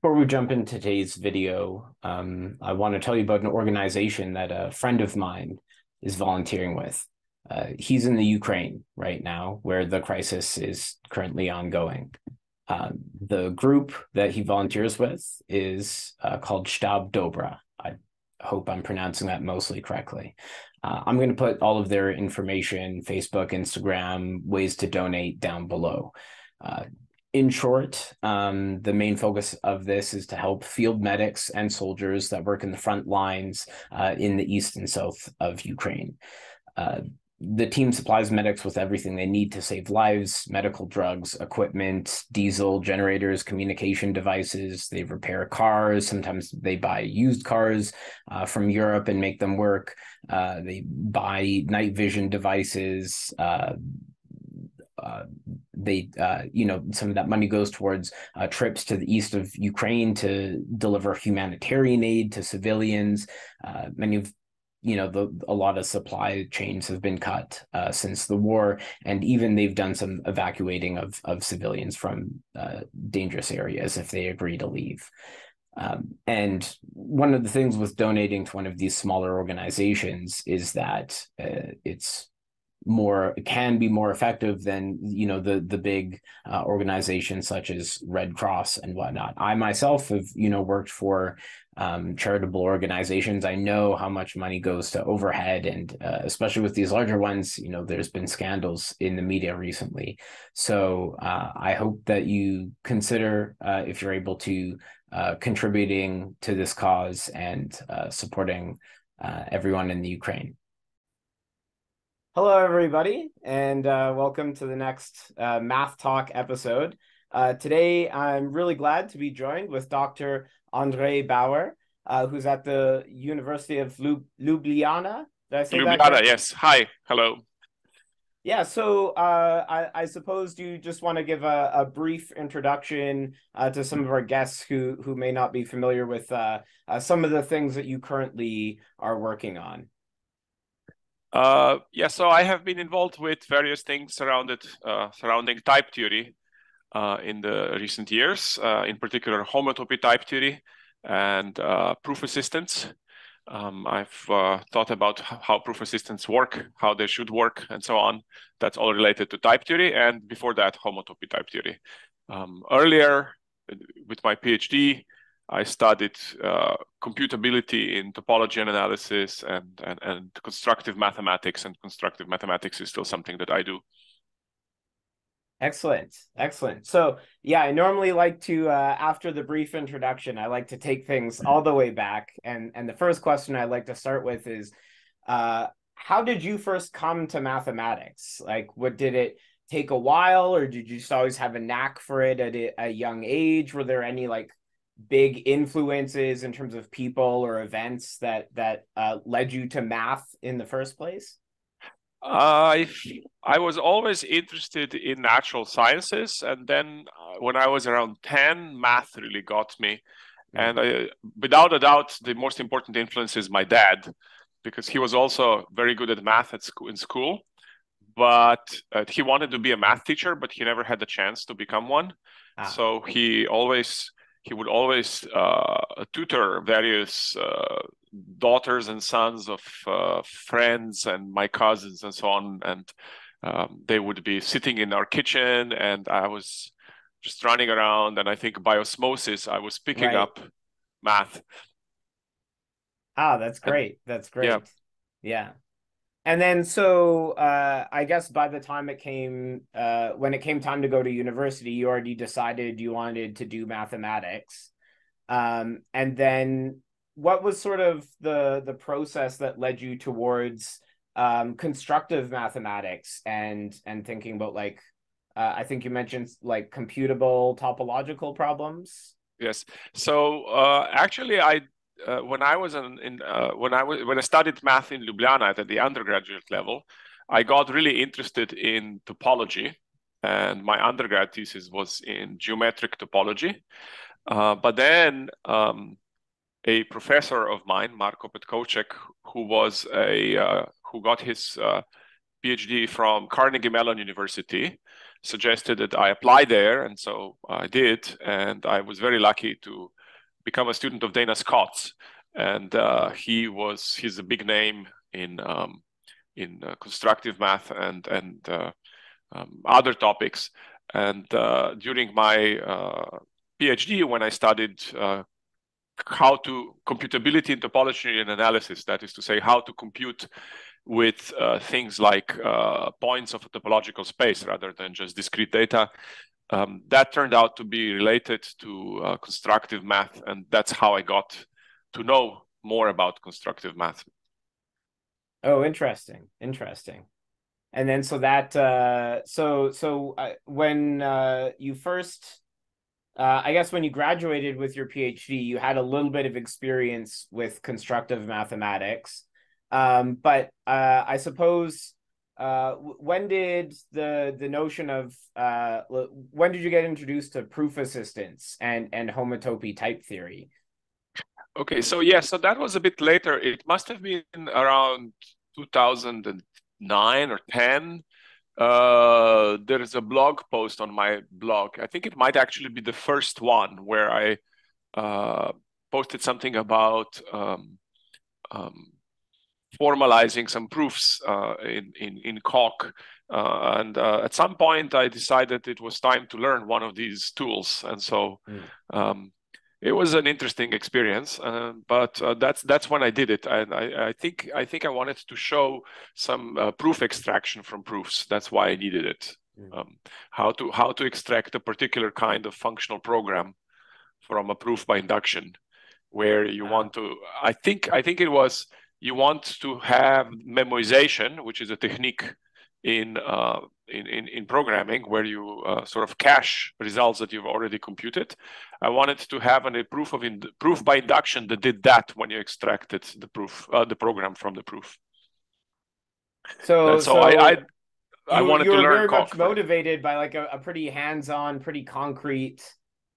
before we jump into today's video, um, I want to tell you about an organization that a friend of mine is volunteering with. Uh, he's in the Ukraine right now, where the crisis is currently ongoing. Um, the group that he volunteers with is uh, called Shtab Dobra. I hope I'm pronouncing that mostly correctly. Uh, I'm going to put all of their information, Facebook, Instagram, ways to donate down below. In short, um, the main focus of this is to help field medics and soldiers that work in the front lines uh, in the east and south of Ukraine. Uh, the team supplies medics with everything they need to save lives medical drugs equipment diesel generators communication devices. They repair cars. Sometimes they buy used cars uh, from europe and make them work. Uh, they buy night vision devices uh, uh they uh, you know some of that money goes towards uh, trips to the east of ukraine to deliver humanitarian aid to civilians. Many of you know the a lot of supply chains have been cut uh, since the war and even they've done some evacuating of of civilians from uh, dangerous areas if they agree to leave. Um, and one of the things with donating to one of these smaller organizations is that uh, it's more can be more effective than you know the the big uh, organizations such as Red Cross and whatnot. I myself have you know worked for um, charitable organizations. I know how much money goes to overhead, and uh, especially with these larger ones, you know, there's been scandals in the media recently. So uh, I hope that you consider uh, if you're able to uh, contributing to this cause and uh, supporting everyone in the Ukraine. Hello, everybody, and uh, welcome to the next uh, Math Talk episode. Uh, today, I'm really glad to be joined with Dr. Andrej Bauer, uh, who's at the University of Lub- Ljubljana. Did I say Ljubljana, that? yes. Hi, hello. Yeah, so uh, I, I, suppose you just want to give a, a brief introduction uh, to some of our guests who who may not be familiar with some of the things that you currently are working on. Uh, yeah, so I have been involved with various things surrounded uh, surrounding type theory uh, in the recent years, uh, in particular homotopy type theory and uh, proof assistants. Um, I've uh, thought about how proof assistants work, how they should work, and so on. That's all related to type theory, and before that, homotopy type theory. Um, earlier, with my PhD, I studied uh, computability in topology and analysis and, and, and constructive mathematics, and constructive mathematics is still something that I do. Excellent, excellent. So yeah, I normally like to uh, after the brief introduction, I like to take things all the way back, and and the first question I'd like to start with is, uh, how did you first come to mathematics? Like, what did it take a while, or did you just always have a knack for it at a, a young age? Were there any like big influences in terms of people or events that that uh, led you to math in the first place? I I was always interested in natural sciences, and then uh, when I was around ten, math really got me. Mm-hmm. And I, without a doubt, the most important influence is my dad, because he was also very good at math at school in school. But uh, he wanted to be a math teacher, but he never had the chance to become one. Ah. So he always he would always uh, tutor various uh, daughters and sons of uh, friends and my cousins and so on. And um, they would be sitting in our kitchen and i was just running around. And i think by osmosis i was picking right. up math. Ah that's great. And, that's great. Yeah. yeah and then so uh, i guess by the time it came uh, when it came time to go to university you already decided you wanted to do mathematics. Um, and then what was sort of the the process that led you towards um, constructive mathematics and and thinking about like uh, i think you mentioned like computable topological problems? Yes. So uh, actually i uh, when I was in, in uh, when I was when I studied math in Ljubljana at the undergraduate level, I got really interested in topology, and my undergrad thesis was in geometric topology. Uh, but then um, a professor of mine, Marko Petkovšek, who was a uh, who got his uh, PhD from Carnegie Mellon University, suggested that I apply there, and so I did, and I was very lucky to become a student of Dana Scott's, and uh, he was he's a big name in um, in uh, constructive math and and uh, um, other topics. And uh, during my uh, PhD, when I studied uh, how to computability in topology and analysis, that is to say, how to compute with things like points of a topological space rather than just discrete data. Um, that turned out to be related to uh, constructive math, and that's how I got to know more about constructive math. Oh, interesting, interesting. And then so that uh, so so uh, when uh, you first uh, I guess when you graduated with your PhD, you had a little bit of experience with constructive mathematics. Um, but uh, I suppose uh, when did the the notion of uh, when did you get introduced to proof assistants and and homotopy type theory? Okay, so yeah, so that was a bit later. It must have been around 2009 or 10 uh, there is a blog post on my blog. I think it might actually be the first one where I uh, posted something about um, um, formalizing some proofs uh, in, in, in Coq. Uh, and uh, at some point, I decided it was time to learn one of these tools. And so mm. um, it was an interesting experience, uh, but uh, that's that's when I did it. And I, I, think I think I wanted to show some uh, proof extraction from proofs. That's why I needed it. Mm. Um, how to how to extract a particular kind of functional program from a proof by induction, where you ah. want to. I think I think it was you want to have memoization, which is a technique in uh, in, in, in programming where you uh, sort of cache results that you've already computed. I wanted to have an, a proof of in, proof by induction that did that when you extracted the proof, uh, the program from the proof. So, and so, so I, I, I wanted you to learn. very much motivated by like a, a pretty hands-on, pretty concrete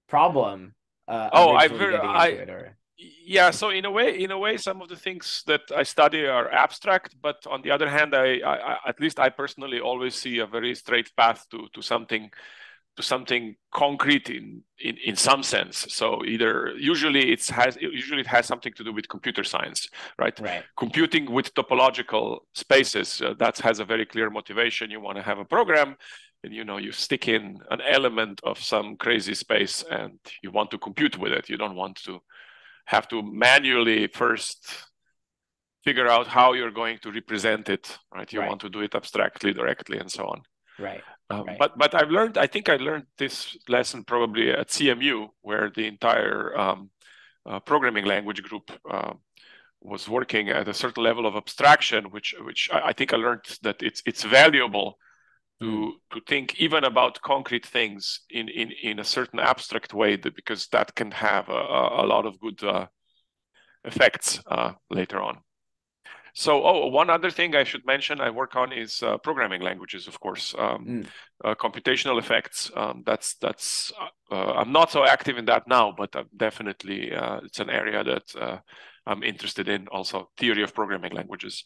problem. Uh, oh, I very, I, it, or yeah so in a way in a way some of the things that i study are abstract but on the other hand I, I, at least i personally always see a very straight path to to something to something concrete in in, in some sense. So either usually it's has usually it has something to do with computer science right, right. computing with topological spaces uh, that has a very clear motivation. You want to have a program and you know you stick in an element of some crazy space and you want to compute with it. You don't want to have to manually first figure out how you're going to represent it right you right. want to do it abstractly directly and so on right. Um, right. but but i've learned i think i learned this lesson probably at cmu where the entire um, uh, programming language group uh, was working at a certain level of abstraction which which I, I think i learned that it's it's valuable to to think even about concrete things in in in a certain abstract way that, because that can have a, a lot of good uh, effects uh, later on so oh one other thing i should mention i work on is uh, programming languages of course um, mm. Uh, computational effects um, that's that's uh, i'm not so active in that now but definitely uh, it's an area that i'm interested in also theory of programming languages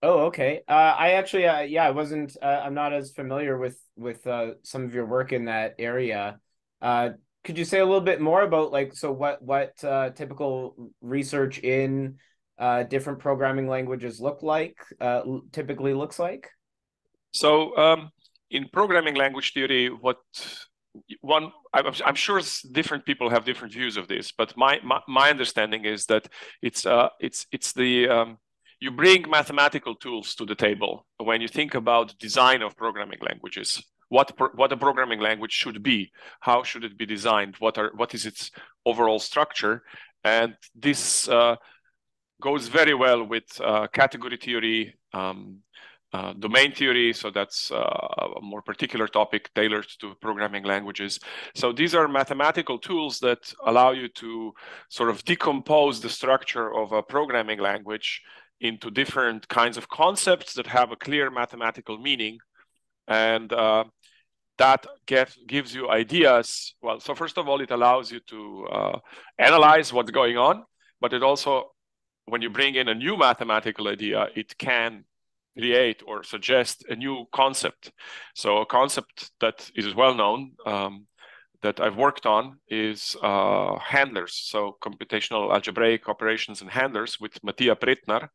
Oh, okay. Uh, I actually, uh, yeah, I wasn't. Uh, I'm not as familiar with with uh, some of your work in that area. Uh, could you say a little bit more about like so what what uh, typical research in different programming languages look like? Typically looks like. So um, in programming language theory, what one I'm, I'm sure different people have different views of this, but my my, my understanding is that it's uh it's it's the um, you bring mathematical tools to the table when you think about design of programming languages. What what a programming language should be. How should it be designed? What are what is its overall structure? And this uh, goes very well with uh, category theory um, uh, domain theory. So that's uh, a more particular topic tailored to programming languages. So these are mathematical tools that allow you to sort of decompose the structure of a programming language into different kinds of concepts that have a clear mathematical meaning. And uh, that get, gives you ideas. Well, so first of all, it allows you to uh, analyze what's going on, but it also, when you bring in a new mathematical idea, it can create or suggest a new concept. So a concept that is well known um, that I've worked on is uh, handlers. So computational algebraic operations and handlers with Matija Pretnar,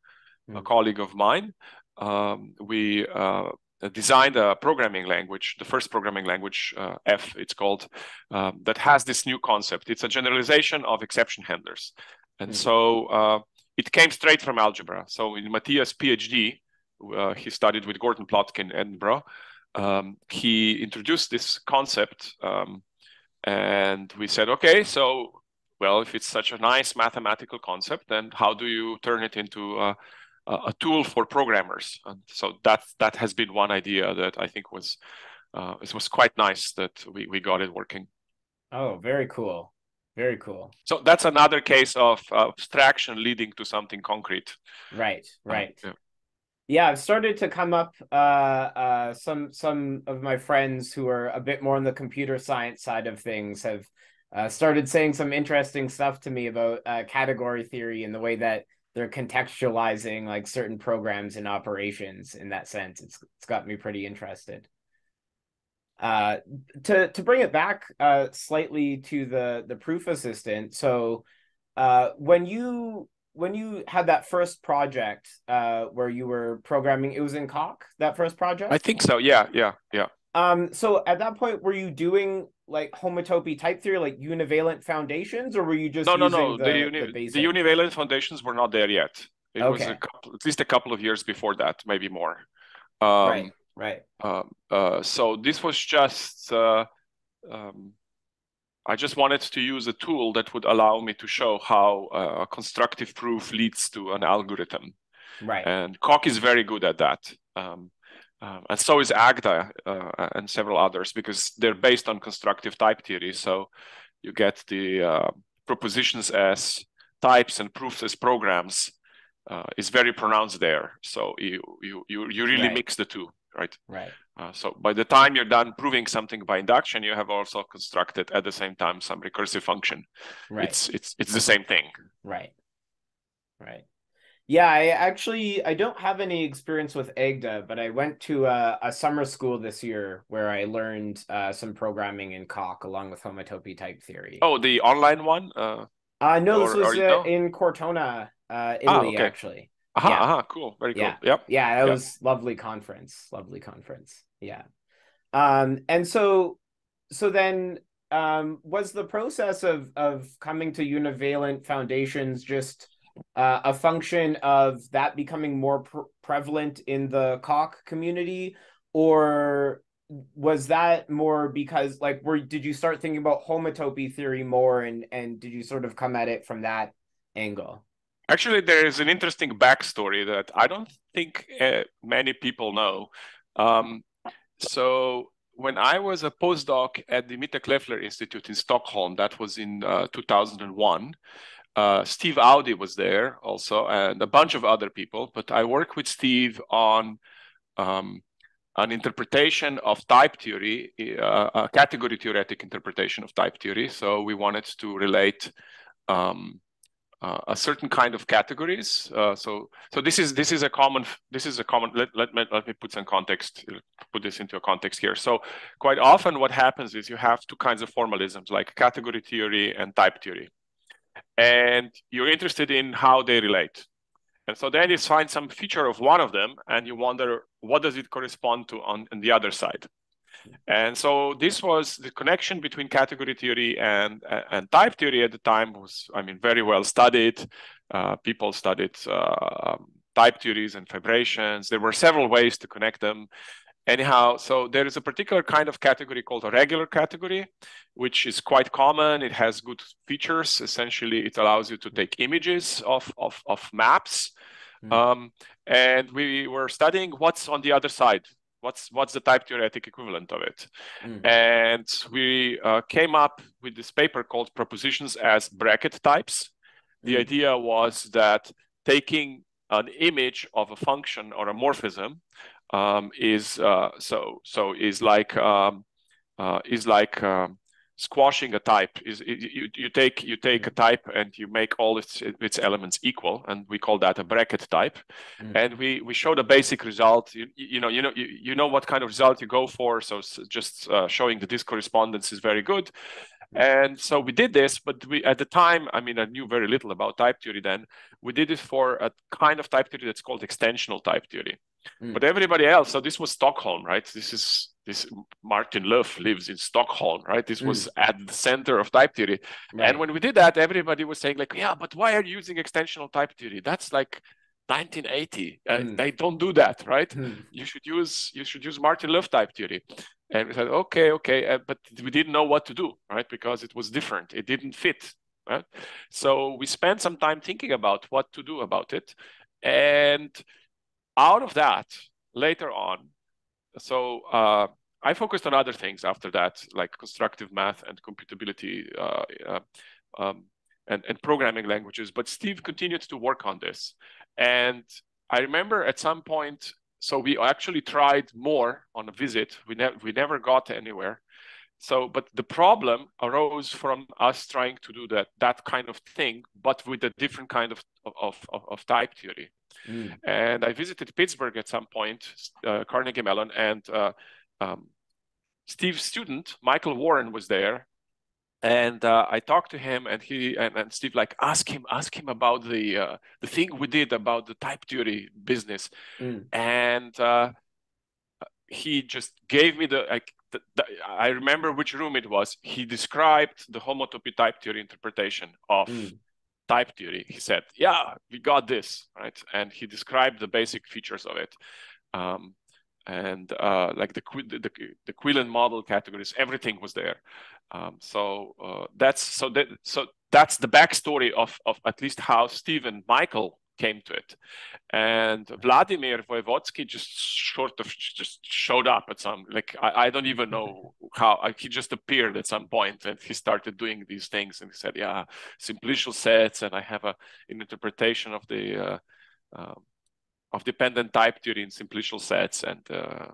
mm. a colleague of mine. Um, we uh, designed a programming language, the first programming language, uh, Eff, it's called, um, that has this new concept. It's a generalization of exception handlers. And mm. so uh, it came straight from algebra. So in Matija's PhD, uh, he studied with Gordon Plotkin in Edinburgh. Um, he introduced this concept, um, and we said, okay, so well, if it's such a nice mathematical concept, then how do you turn it into a, a tool for programmers? And so that that has been one idea that I think was uh, it was quite nice that we we got it working. Oh, very cool. Very cool. So that's another case of uh, abstraction leading to something concrete. Right, right. Uh, yeah yeah i've started to come up uh uh some some of my friends who are a bit more on the computer science side of things have uh, started saying some interesting stuff to me about uh, category theory and the way that they're contextualizing like certain programs and operations in that sense. It's it's got me pretty interested. Uh to to bring it back uh slightly to the the proof assistant. So uh when you when you had that first project uh where you were programming it was in coq that first project? I think so. Yeah yeah yeah. Um so at that point were you doing like homotopy type theory like univalent foundations or were you just no no no the, the, uni- the, the, univalent foundations were not there yet it okay. was a couple, at least a couple of years before that maybe more um, right right uh, uh, so this was just uh, um, I just wanted to use a tool that would allow me to show how uh, a constructive proof leads to an algorithm. Right. And Coq is very good at that. Um, uh, and so is Agda uh, and several others because they're based on constructive type theory. So you get the uh, propositions as types and proofs as programs uh, is very pronounced there. So you you you, you really right. mix the two right? Right. Uh, so by the time you're done proving something by induction, you have also constructed at the same time some recursive function. Right. It's it's it's the same thing. Right. Right. Yeah, I actually I don't have any experience with Agda, but I went to a, a summer school this year where I learned uh, some programming in Coq along with homotopy type theory. Oh, the online one? Uh, uh no, or, this was uh, in Cortona, uh, Italy, ah, okay. actually. Uh-huh, yeah. uh-huh, cool. Very cool. Yeah. Yep. Yeah, that yep. was lovely conference. Lovely conference. Yeah. Um, and so so then um was the process of of coming to univalent foundations just uh, a function of that becoming more pre- prevalent in the coq community or was that more because like were did you start thinking about homotopy theory more and and did you sort of come at it from that angle Actually, there is an interesting backstory that I don't think uh, many people know. Um, so when I was a postdoc at the Mittag-Leffler Institute in Stockholm, that was in uh, 2001. Uh, Steve Awodey was there also, and a bunch of other people. But I worked with Steve on um, an interpretation of type theory, uh, a category theoretic interpretation of type theory. So we wanted to relate um, uh, a certain kind of categories. Uh, so so this is this is a common this is a common let, let me let me put some context put this into a context here. So quite often what happens is you have two kinds of formalisms like category theory and type theory, and you're interested in how they relate. And so then you find some feature of one of them, and you wonder what does it correspond to on, on the other side. And so this was the connection between category theory and, and type theory at the time was, I mean, very well studied. Uh, people studied uh, type theories and fibrations. There were several ways to connect them. Anyhow, so there is a particular kind of category called a regular category, which is quite common. It has good features. Essentially, it allows you to take images of, of, of maps. Mm. Um, and we were studying what's on the other side what's what's the type theoretic equivalent of it mm. and we uh, came up with this paper called propositions as bracket types the mm. idea was that taking an image of a function or a morphism um, is uh, so so is like um, uh, is like um, squashing a type is you, you take you take a type and you make all its its elements equal and we call that a bracket type. Mm. and we we show the basic result. You, you know you know you, you know what kind of result you go for so just uh, showing the disk correspondence is very good. And so we did this but we at the time i mean i knew very little about type theory then. We did it for a kind of type theory that's called extensional type theory mm. but everybody else so this was stockholm right this is this Martin Löf lives in Stockholm, right? This was mm. at the center of type theory. Right. And when we did that, everybody was saying like, yeah, but why are you using extensional type theory? That's like 1980. Uh, mm. They don't do that, right? Mm. You should use you should use Martin Löf type theory. And we said, okay, okay, uh, but we didn't know what to do, right? Because it was different. It didn't fit, right? So we spent some time thinking about what to do about it. And out of that, later on, so uh, I focused on other things after that, like constructive math and computability uh, uh, um, and, and programming languages. But Steve continued to work on this. And I remember at some point, so we actually tried more on a visit. We, ne- we never got anywhere. So, but the problem arose from us trying to do that that kind of thing, but with a different kind of of, of, of type theory. Mm. And I visited Pittsburgh at some point, uh, Carnegie Mellon, and uh, um, Steve's student Michael Warren was there, and uh, I talked to him, and he and, and Steve like ask him ask him about the uh, the thing we did about the type theory business, mm. and uh, he just gave me the like the, the, I remember which room it was. He described the homotopy type theory interpretation of mm. Type theory. He said, "Yeah, we got this right," and he described the basic features of it. Um, and uh, like the, the the Quillen model categories, everything was there. Um, so uh, that's so that so that's the backstory of of at least how Steve and Michael came to it. And Vladimir Voevodsky just sort of just showed up at some, like, I, I don't even know how, he just appeared at some point and he started doing these things and he said, yeah, simplicial sets and I have a, an interpretation of the, uh, uh, of dependent type theory in simplicial sets and uh,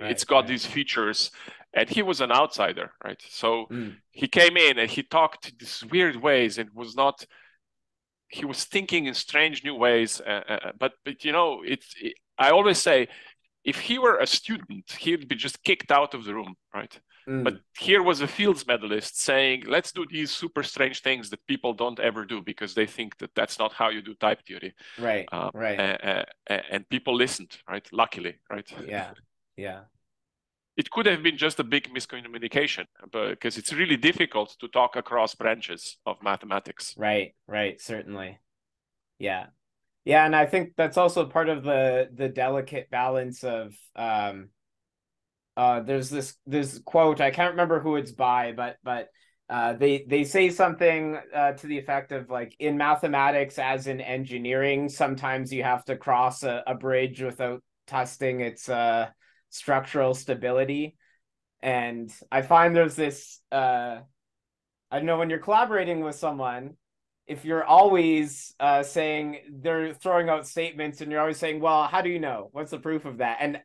right, it's got right. these features and he was an outsider right so mm. he came in and he talked these weird ways and was not he was thinking in strange new ways. Uh, uh, uh, but but you know, it's it, I always say, if he were a student, he'd be just kicked out of the room, right? Mm. But here was a Fields medalist saying, "Let's do these super strange things that people don't ever do because they think that that's not how you do type theory." Right. Uh, right. and people listened, right? Luckily, right? Yeah. Yeah it could have been just a big miscommunication because it's really difficult to talk across branches of mathematics. Right, right, certainly. Yeah. Yeah, and I think that's also part of the the delicate balance of um uh there's this this quote, I can't remember who it's by, but but uh, they they say something uh, to the effect of like in mathematics as in engineering sometimes you have to cross a, a bridge without testing its uh structural stability. And I find there's this uh I know when you're collaborating with someone, if you're always uh, saying they're throwing out statements and you're always saying, well, how do you know? What's the proof of that? And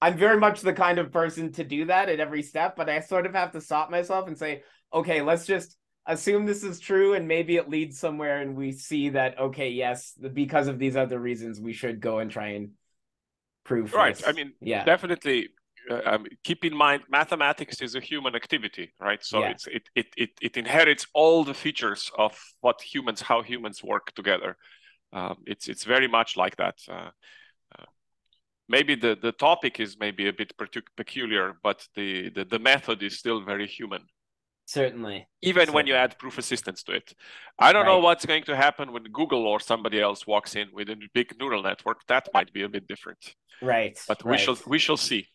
I'm very much the kind of person to do that at every step, but I sort of have to stop myself and say, okay, let's just assume this is true and maybe it leads somewhere and we see that, okay, yes, because of these other reasons, we should go and try and proof. Right. Is, I mean, yeah, definitely. Uh, um, keep in mind, mathematics is a human activity, right? So yeah. it's it, it it it inherits all the features of what humans, how humans work together. Um, it's it's very much like that. Uh, uh, maybe the the topic is maybe a bit peculiar, but the, the the method is still very human. Certainly. Even Certainly. when you add proof assistants to it. I don't right. know what's going to happen when Google or somebody else walks in with a big neural network. That might be a bit different. Right. But right. we shall we shall see.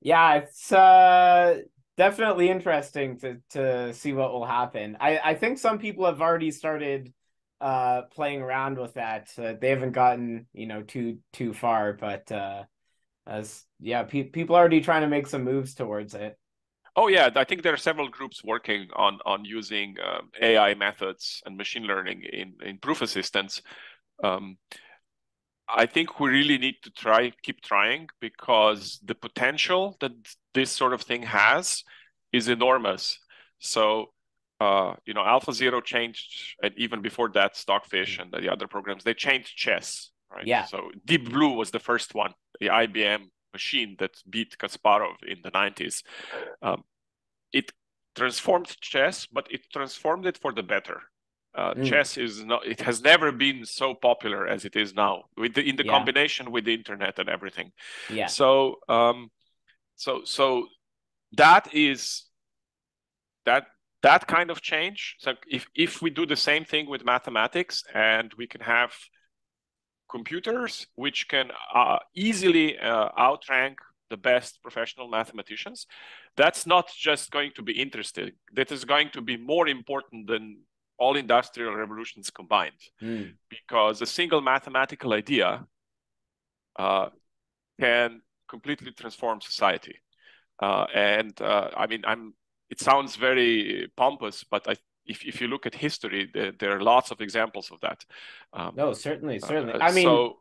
yeah, it's uh definitely interesting to to see what will happen. I I think some people have already started uh playing around with that. Uh, they haven't gotten, you know, too too far, but uh as yeah, pe- people are already trying to make some moves towards it. Oh yeah, I think there are several groups working on on using um, AI methods and machine learning in in proof assistants. Um, I think we really need to try keep trying because the potential that this sort of thing has is enormous. So uh, you know, AlphaZero changed, and even before that, Stockfish and the other programs, they changed chess, right? Yeah. So Deep Blue was the first one, the IBM machine that beat Kasparov in the 90s. Um, it transformed chess, but it transformed it for the better. Uh, mm. Chess is not; it has never been so popular as it is now, with the, in the yeah. combination with the internet and everything. Yeah. So, um, so, so that is that that kind of change. So if if we do the same thing with mathematics and we can have computers which can uh, easily uh, outrank the best professional mathematicians, that's not just going to be interesting. That is going to be more important than all industrial revolutions combined, mm. because a single mathematical idea uh, can completely transform society. Uh, and uh, I mean, I'm. It sounds very pompous, but I if, if you look at history, there, there, are lots of examples of that. Um, no, certainly, certainly. Uh, I mean, so,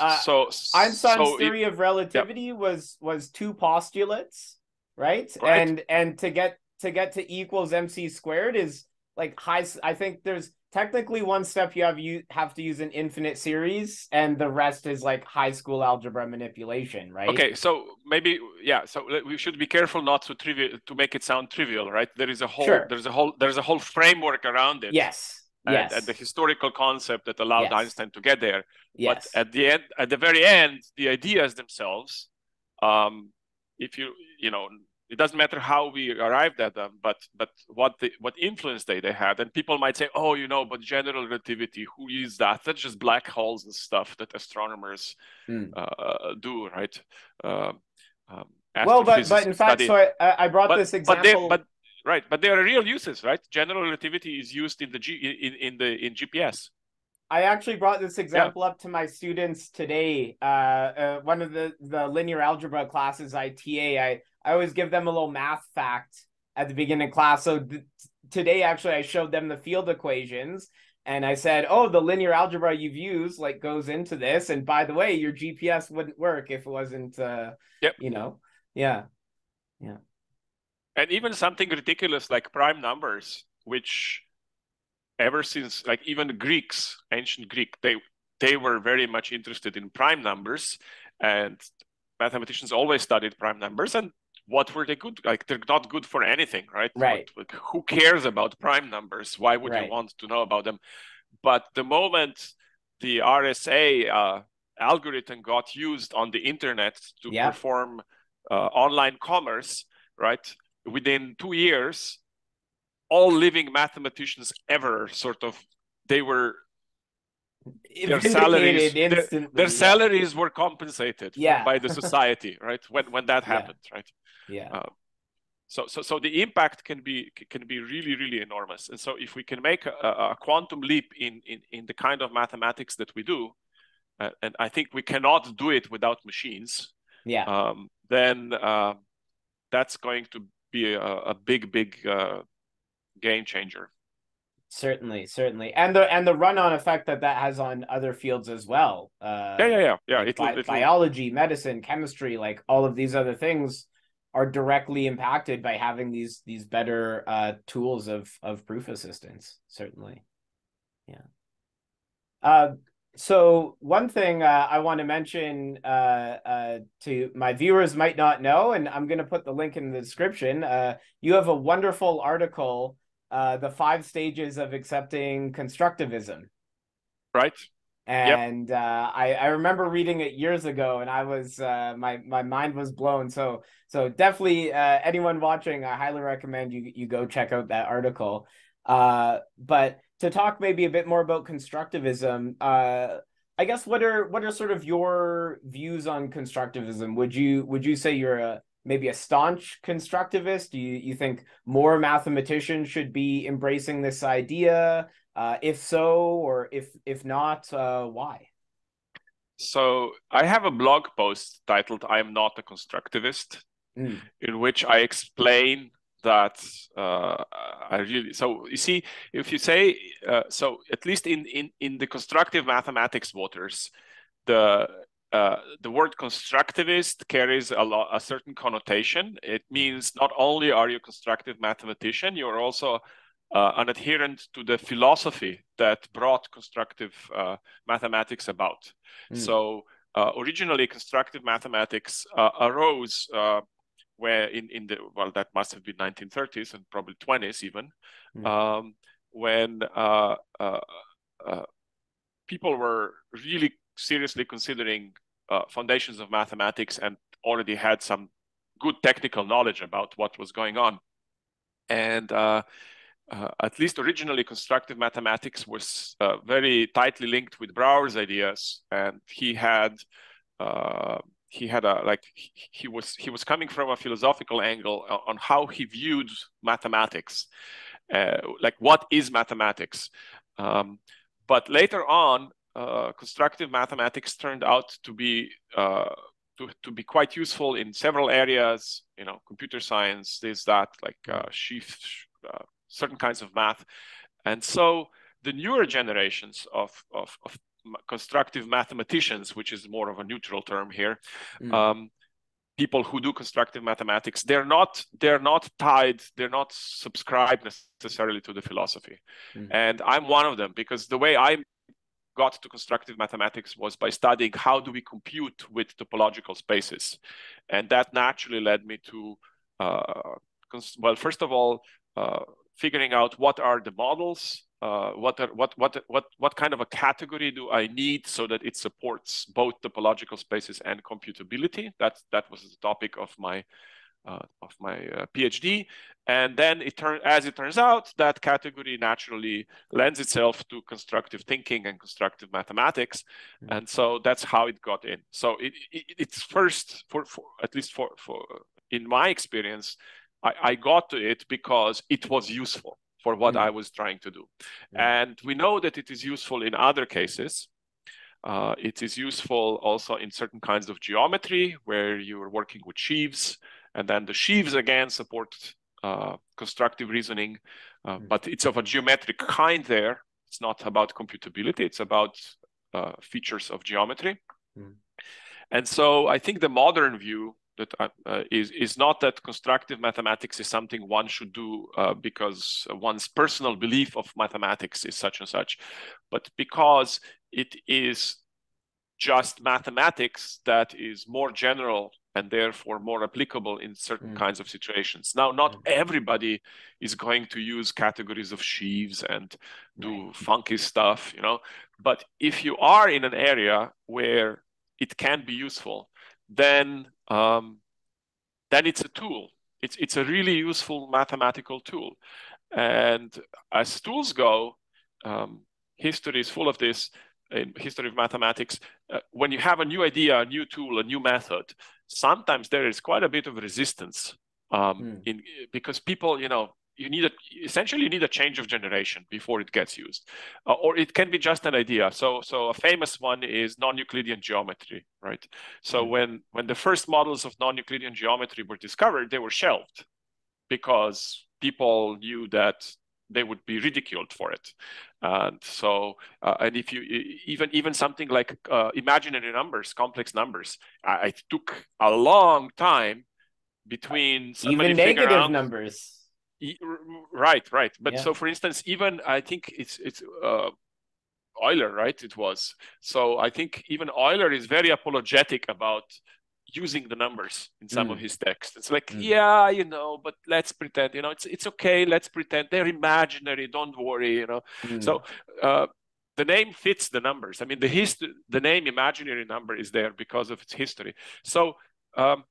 uh, so Einstein's so theory it, of relativity yeah. was was two postulates, right? right? And and to get to get to equals mc squared is like high. I think there's technically one step you have you have to use an infinite series and the rest is like high school algebra manipulation right okay so maybe yeah so we should be careful not to trivial to make it sound trivial right there is a whole sure. there's a whole there's a whole framework around it yes and, yes. and the historical concept that allowed yes. einstein to get there yes. but at the end at the very end the ideas themselves um if you you know it doesn't matter how we arrived at them, but but what the what influence they they had. And people might say, oh, you know, but general relativity, who is that? That's just black holes and stuff that astronomers mm. uh, do, right? Uh, um, well, but but in fact, study. so I, I brought but, this example. But, but right, but there are real uses, right? General relativity is used in the G in in the in GPS. I actually brought this example yeah. up to my students today. Uh, uh, one of the the linear algebra classes I TA, I I always give them a little math fact at the beginning of class. So th- today, actually, I showed them the field equations and I said, "Oh, the linear algebra you've used like goes into this, and by the way, your GPS wouldn't work if it wasn't, uh, yep. you know, yeah, yeah." And even something ridiculous like prime numbers, which ever since like even the Greeks, ancient Greek, they they were very much interested in prime numbers, and mathematicians always studied prime numbers, and what were they good like they're not good for anything right right like, who cares about prime numbers why would right. you want to know about them but the moment the rsa uh, algorithm got used on the internet to yeah. perform uh, online commerce right within two years all living mathematicians ever sort of they were their salaries their, their, salaries were compensated yeah. by the society right? When when that happened yeah. right? Yeah. Uh, so so so the impact can be can be really really enormous. And so if we can make a, a quantum leap in, in in the kind of mathematics that we do uh, and i think we cannot do it without machines yeah. um, then uh, that's going to be a, a big big uh, game changer certainly certainly and the and the run-on effect that that has on other fields as well uh yeah yeah yeah yeah like bi- biology medicine chemistry like all of these other things are directly impacted by having these these better uh, tools of of proof assistants. Certainly, yeah. Uh, so one thing uh, I want to mention uh, uh, to my viewers might not know, and I'm going to put the link in the description. Uh, you have a wonderful article, uh, "The Five Stages of Accepting Constructivism." Right and yep. uh, I I remember reading it years ago, and I was uh, my my mind was blown. So so definitely uh, anyone watching, I highly recommend you you go check out that article. Uh, but to talk maybe a bit more about constructivism, uh, I guess what are what are sort of your views on constructivism? Would you would you say you're a maybe a staunch constructivist? Do you you think more mathematicians should be embracing this idea? Uh, if so, or if if not, uh, why? So I have a blog post titled "I am not a constructivist," mm. in which I explain that uh, I really. So you see, if you say uh, so, at least in in in the constructive mathematics waters, the uh, the word constructivist carries a, lot, a certain connotation. It means not only are you a constructive mathematician, you're also uh, an adherent to the philosophy that brought constructive uh, mathematics about. Mm. So uh, originally, constructive mathematics uh, arose uh, where in, in the well, that must have been 1930s and probably 20s even, mm. um, when people were really seriously considering foundations of mathematics and already had some good technical knowledge about what was going on. And uh, uh, at least originally constructive mathematics was uh, very tightly linked with Brouwer's ideas, and he had uh, he had a like he was he was coming from a philosophical angle on how he viewed mathematics, uh, like what is mathematics. Um, but later on, uh, constructive mathematics turned out to be uh, to, to be quite useful in several areas, you know, computer science, this, that, like uh, Sheaf, uh, certain kinds of math. And so the newer generations of, of, of constructive mathematicians, which is more of a neutral term here, mm. um, people who do constructive mathematics, they're not they're not tied, they're not subscribed necessarily to the philosophy. Mm. And I'm one of them because the way I got to constructive mathematics was by studying how do we compute with topological spaces, and that naturally led me to uh, well, first of all, uh, figuring out what are the models, uh, what are, what what what what kind of a category do I need so that it supports both topological spaces and computability. That that was the topic of my uh, of my uh, PhD, and then it turn as it turns out that category naturally lends itself to constructive thinking and constructive mathematics, mm-hmm. and so that's how it got in. So it, it it's first for, for at least for for in my experience I, I got to it because it was useful for what mm. I was trying to do. Mm. And we know that it is useful in other cases. Uh, it is useful also in certain kinds of geometry where you're working with sheaves, and then the sheaves again support uh, constructive reasoning, uh, mm. but it's of a geometric kind there. It's not about computability, it's about uh, features of geometry. Mm. And so I think the modern view that uh, uh, is is not that constructive mathematics is something one should do uh, because one's personal belief of mathematics is such and such, but because it is just mathematics that is more general and therefore more applicable in certain mm. kinds of situations. Now, not mm. everybody is going to use categories of sheaves and do right. funky stuff, you know. But if you are in an area where it can be useful, then um, then it's a tool. It's it's a really useful mathematical tool. And as tools go, um, history is full of this. In history of mathematics, uh, when you have a new idea, a new tool, a new method, sometimes there is quite a bit of resistance um, mm. in because people, you know, you need a essentially you need a change of generation before it gets used uh, or it can be just an idea so so a famous one is non-euclidean geometry right so mm-hmm. when when the first models of non-euclidean geometry were discovered they were shelved because people knew that they would be ridiculed for it and so uh, and if you even even something like uh, imaginary numbers complex numbers I, it took a long time between even negative out, numbers Right, right. But yeah. so, for instance, even I think it's it's uh, Euler, right? It was. So I think even Euler is very apologetic about using the numbers in some mm. of his texts. It's like, mm. yeah, you know, but let's pretend, you know, it's it's okay. Let's pretend they're imaginary. Don't worry, you know. Mm. So. Uh, the name fits the numbers. I mean, the hist- the name imaginary number is there because of its history. So um,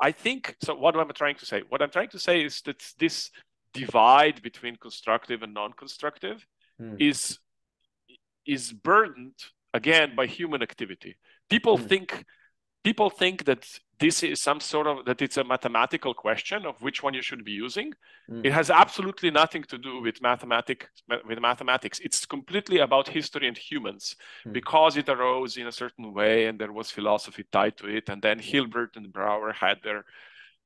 I think so. What am I trying to say? What I'm trying to say is that this divide between constructive and non-constructive mm. is is burdened again by human activity. People mm. think people think that this is some sort of that it's a mathematical question of which one you should be using mm. it has absolutely nothing to do with mathematics with mathematics it's completely about history and humans mm. because it arose in a certain way and there was philosophy tied to it and then hilbert and brouwer had their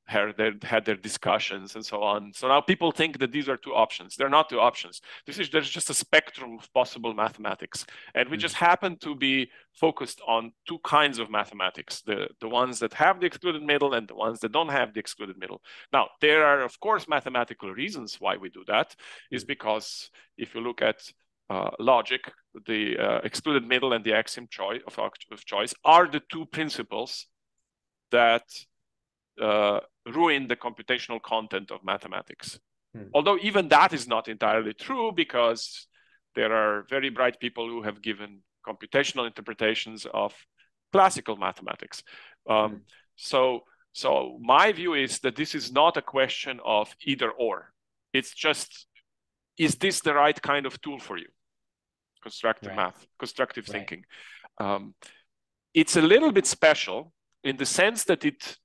had their, had their discussions and so on. So now people think that these are two options. They're not two options. This is there's just a spectrum of possible mathematics, and we mm-hmm. just happen to be focused on two kinds of mathematics: the the ones that have the excluded middle and the ones that don't have the excluded middle. Now there are of course mathematical reasons why we do that. Is mm. because if you look at uh, logic, the uh, excluded middle and the axiom choice of, of choice are the two principles that uh, ruin the computational content of mathematics. Hmm. Although even that is not entirely true because there are very bright people who have given computational interpretations of classical mathematics. Um, hmm. So, so my view is that this is not a question of either or. It's just, is this the right kind of tool for you? Constructive right. math, constructive right. thinking. Um, it's a little bit special in the sense that it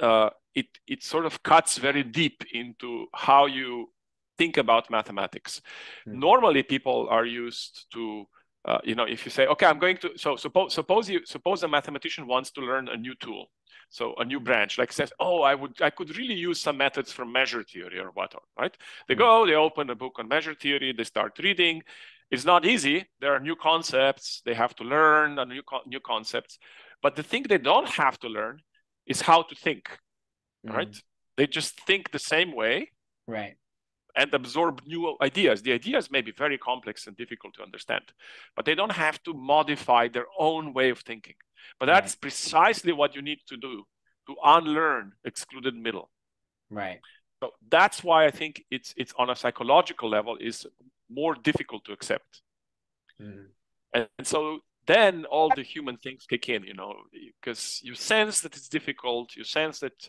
uh, it it sort of cuts very deep into how you think about mathematics. Mm. Normally, people are used to uh, you know if you say okay i'm going to so suppose suppose you suppose a mathematician wants to learn a new tool so a new branch like says oh i would i could really use some methods from measure theory or what right they hmm. go they open a book on measure theory they start reading it's not easy there are new concepts they have to learn a new new concepts but the thing they don't have to learn is how to think mm. right? They just think the same way right. and absorb new ideas. The ideas may be very complex and difficult to understand but they don't have to modify their own way of thinking. But that's right. precisely what you need to do to unlearn excluded middle. Right. So that's why i think it's it's on a psychological level is more difficult to accept. Mm. and, and so then all the human things kick in you know because you sense that it's difficult you sense that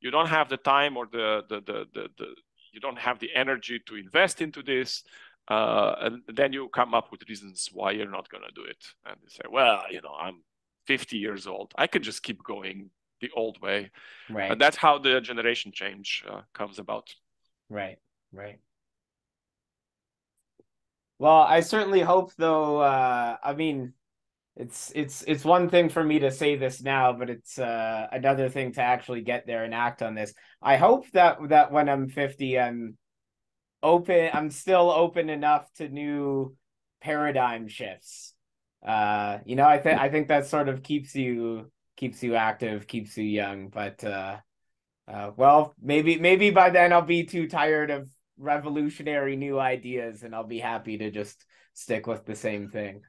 you don't have the time or the the the, the, the you don't have the energy to invest into this uh, and then you come up with reasons why you're not going to do it. And you say well you know i'm 50 years old. I can just keep going the old way. Right. And that's how the generation change uh, comes about. Right right. Well i certainly hope though uh, i mean it's it's it's one thing for me to say this now but it's uh, another thing to actually get there and act on this. I hope that that when i'm 50 i'm open i'm still open enough to new paradigm shifts. Uh you know i think i think that sort of keeps you keeps you active keeps you young but uh uh well maybe maybe by then i'll be too tired of revolutionary new ideas and i'll be happy to just stick with the same thing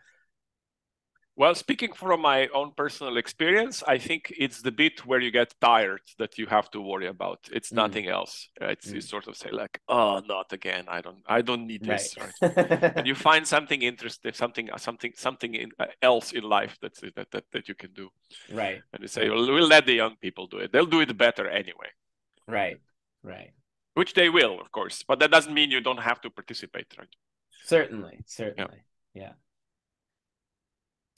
well, speaking from my own personal experience, I think it's the bit where you get tired that you have to worry about. It's mm. nothing else. It's mm. you sort of say like, "Oh, not again. I don't. I don't need this." Right. right? and you find something interesting, something, something, something in, uh, else in life that's that, that that you can do. Right. And you say, "Well, we'll let the young people do it. They'll do it better anyway." Right. Right. Which they will, of course, but that doesn't mean you don't have to participate, right? Certainly. Certainly. yeah. yeah.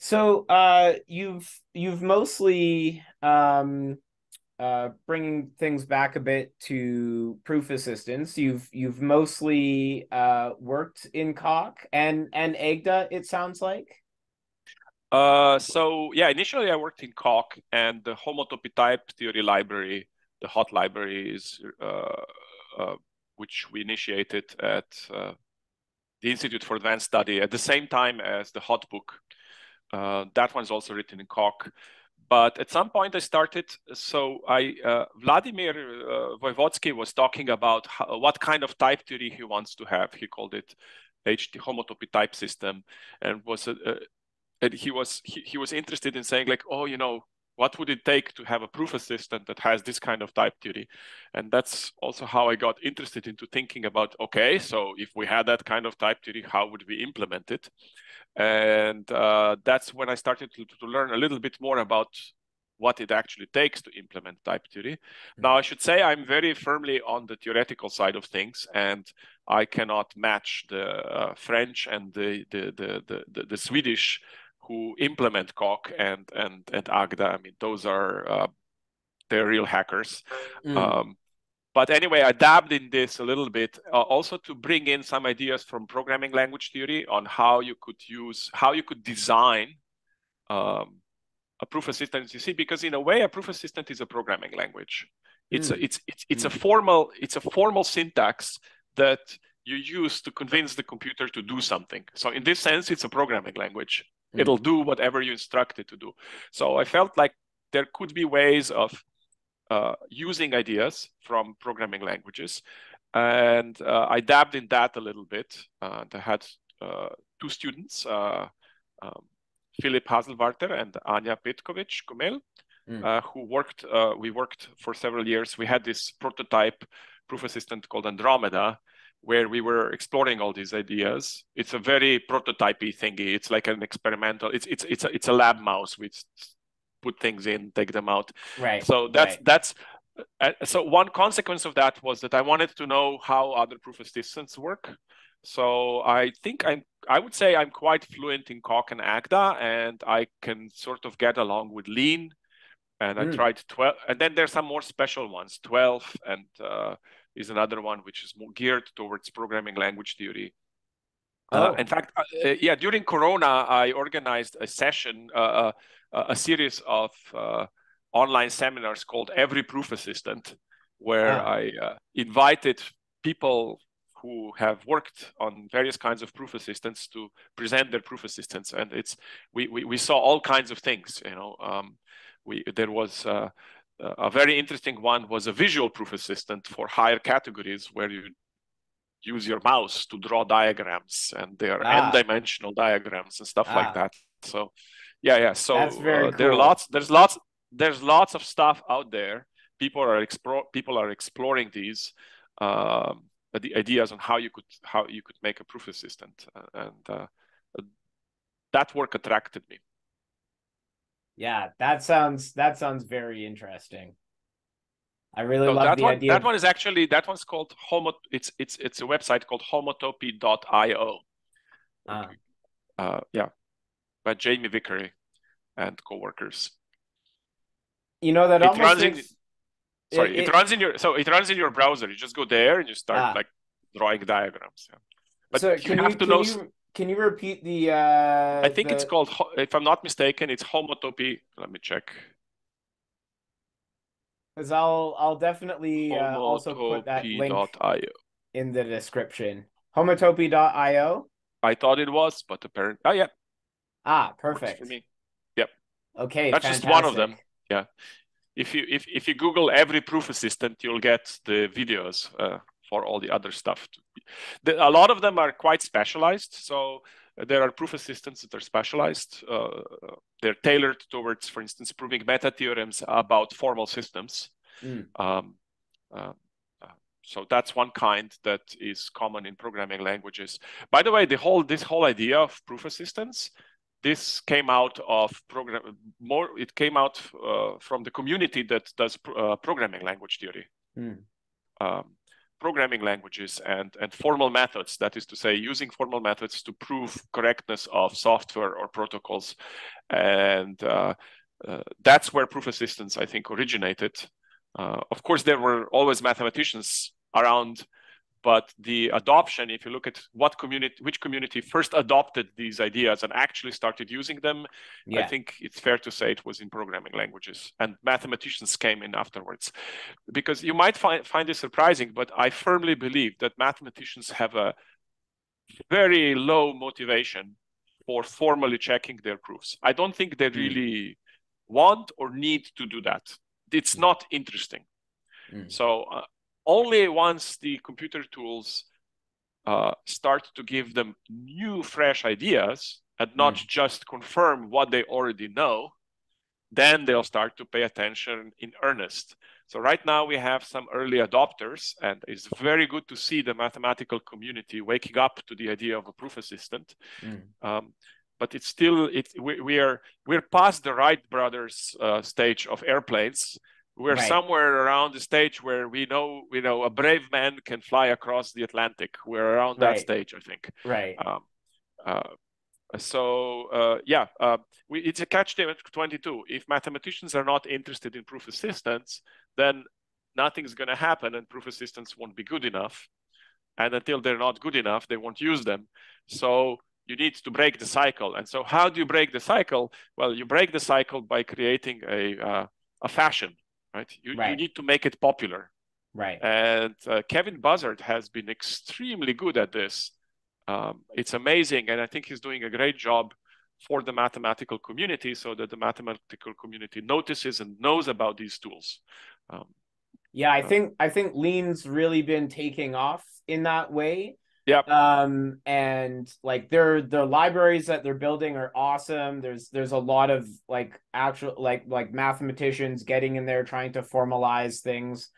So uh, you've you've mostly um, uh, bringing things back a bit to proof assistants. You've you've mostly uh, worked in Coq and and Agda. It sounds like. Uh, so yeah, initially I worked in Coq and the homotopy type theory library, the HoTT library is uh, uh, which we initiated at the Institute for Advanced Study at the same time as the HoTT book uh, that one's also written in Coq. But at some point I started, so I uh, Vladimir uh, Voevodsky was talking about how, what kind of type theory he wants to have. He called it HT homotopy type system, and was a, uh, and he was he, he was interested in saying like, oh, you know, what would it take to have a proof assistant that has this kind of type theory and that's also how i got interested into thinking about okay so if we had that kind of type theory how would we implement it and uh, that's when I started to, to learn a little bit more about what it actually takes to implement type theory. Mm-hmm. Now, I should say I'm very firmly on the theoretical side of things, and I cannot match the uh, French and the the, the the, the Swedish who implement Coq and and and Agda. I mean, those are uh, they're real hackers. Mm. Um, but anyway, I dabbed in this a little bit, uh, also to bring in some ideas from programming language theory on how you could use, how you could design um, a proof assistant. You see, because in a way, a proof assistant is a programming language. It's mm. a it's it's it's mm. a formal it's a formal syntax that you use to convince the computer to do something. So in this sense, it's a programming language. Mm. It'll do whatever you instruct it to do. So I felt like there could be ways of uh, using ideas from programming languages. And uh, I dabbed in that a little bit. Uh, I had uh, two students, uh, um, Philip Haselwarter and Anja Petkovic Komel, mm. who worked, we worked for several years. We had this prototype proof assistant called Andromeda, where we were exploring all these ideas. It's a very prototypey thingy. It's like an experimental. It's it's it's a, it's a lab mouse. We put things in, take them out. Right. So that's right. that's. Uh, so one consequence of that was that I wanted to know how other proof assistants work. So I think I'm I would say I'm quite fluent in Coq and Agda, and I can sort of get along with Lean. And mm. I tried Twelf, and then there's some more special ones, Twelf and. Uh, is another one which is more geared towards programming language theory. Uh, oh. Uh, in fact, uh, uh, yeah, during Corona, I organized a session, uh, uh a series of online seminars called Every Proof Assistant, where ah. I invited people who have worked on various kinds of proof assistants to present their proof assistants, and it's we we, we saw all kinds of things. You know, um, we there was a very interesting one was a visual proof assistant for higher categories where you use your mouse to draw diagrams and they are ah. n-dimensional diagrams and stuff ah. like that so yeah yeah so uh, cool. there are lots there's lots there's lots of stuff out there people are explore people are exploring these um, the ideas on how you could how you could make a proof assistant uh, and uh, that work attracted me yeah, that sounds that sounds very interesting. I really so love that the one, idea. That one is actually that one's called Homo. It's it's it's a website called homotopy.io. Ah. Uh, yeah, by Jamie Vicary and coworkers. You know that it almost runs in, sorry, it, it, it, runs in your so it runs in your browser. You just go there and you start ah. like drawing diagrams. Yeah. But so you have you, to know. You can you repeat the? Uh, I think the... it's called, if I'm not mistaken, it's homotopy. Let me check. Because I'll I'll definitely uh, also put that link in the description. Homotopy.io. I thought it was, but apparently, oh yeah. Ah, perfect for me. Yep. Okay, that's fantastic. just one of them. Yeah. If you if if you Google every proof assistant, you'll get the videos. Uh, for all the other stuff. The, a lot of them are quite specialized. So there are proof assistants that are specialized. Uh, they're tailored towards, for instance, proving meta theorems about formal systems. Mm. Um, uh, uh, so that's one kind that is common in programming languages. By the way, the whole this whole idea of proof assistants, this came out of program more. It came out uh, from the community that does uh, programming language theory. Mm. Um, programming languages and, and formal methods, that is to say, using formal methods to prove correctness of software or protocols. And uh, uh, that's where proof assistants, I think, originated. Uh, of course, there were always mathematicians around but the adoption if you look at what community which community first adopted these ideas and actually started using them yeah. i think it's fair to say it was in programming languages and mathematicians came in afterwards because you might find find this surprising but i firmly believe that mathematicians have a very low motivation for formally checking their proofs i don't think they mm. really want or need to do that it's not interesting mm. so uh, only once the computer tools uh, start to give them new, fresh ideas and not mm. just confirm what they already know, then they'll start to pay attention in earnest. So right now we have some early adopters, and it's very good to see the mathematical community waking up to the idea of a proof assistant. Mm. Um, but it's still it we, we, are we're past the Wright brothers uh, stage of airplanes we're right. somewhere around the stage where we know you know a brave man can fly across the atlantic. We're around that right. stage i think. Right. Um, uh, so uh, yeah uh, we, it's a catch 22 if mathematicians are not interested in proof assistants then nothing's going to happen and proof assistants won't be good enough. And until they're not good enough they won't use them. So you need to break the cycle. And so how do you break the cycle? Well you break the cycle by creating a uh, a fashion right? You, Right. you need to make it popular. Right. And uh, Kevin Buzzard has been extremely good at this. Um, it's amazing. And I think he's doing a great job for the mathematical community so that the mathematical community notices and knows about these tools. Um, Yeah, I Uh, think I think Lean's really been taking off in that way. Yep. Um, and like their the libraries that they're building are awesome. There's there's a lot of like actual like like mathematicians getting in there trying to formalize things.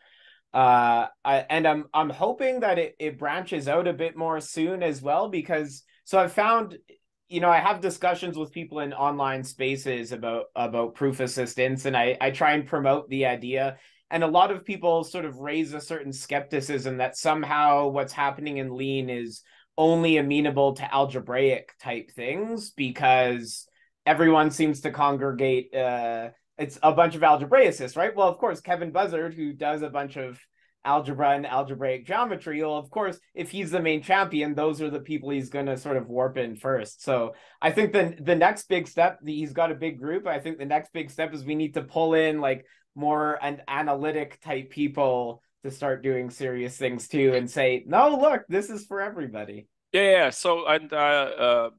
Uh, I, and I'm I'm hoping that it it branches out a bit more soon as well because so I've found you know I have discussions with people in online spaces about about proof assistants and I I try and promote the idea and a lot of people sort of raise a certain skepticism that somehow what's happening in lean is only amenable to algebraic type things because everyone seems to congregate uh it's a bunch of algebraicists right? Well of course kevin buzzard who does a bunch of algebra and algebraic geometry well of course if he's the main champion those are the people he's going to sort of warp in first. So i think the the next big step he's got a big group. I think the next big step is we need to pull in like more an analytic type people to start doing serious things too and say no look this is for everybody yeah, yeah. So, and uh, uh,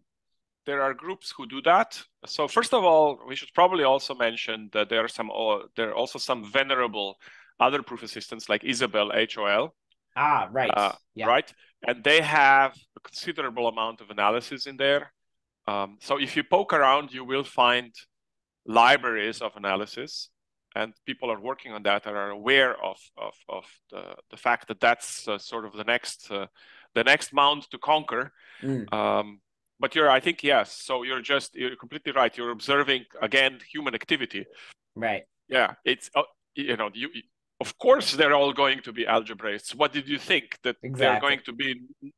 there are groups who do that. So, first of all, we should probably also mention that there are some, uh, there are also some venerable other proof assistants like Isabelle HOL, ah right uh, yeah right? And they have a considerable amount of analysis in there. Um, so if you poke around, you will find libraries of analysis, and people are working on that and are aware of of, of the, the fact that that's uh, sort of the next uh, the next mount to conquer. Mm, Um, but you're, I think, yes. So you're just you're completely right. You're observing again human activity. right Yeah, it's uh, you know you. Of course, they're all going to be algebraists. What did you think that they're going to be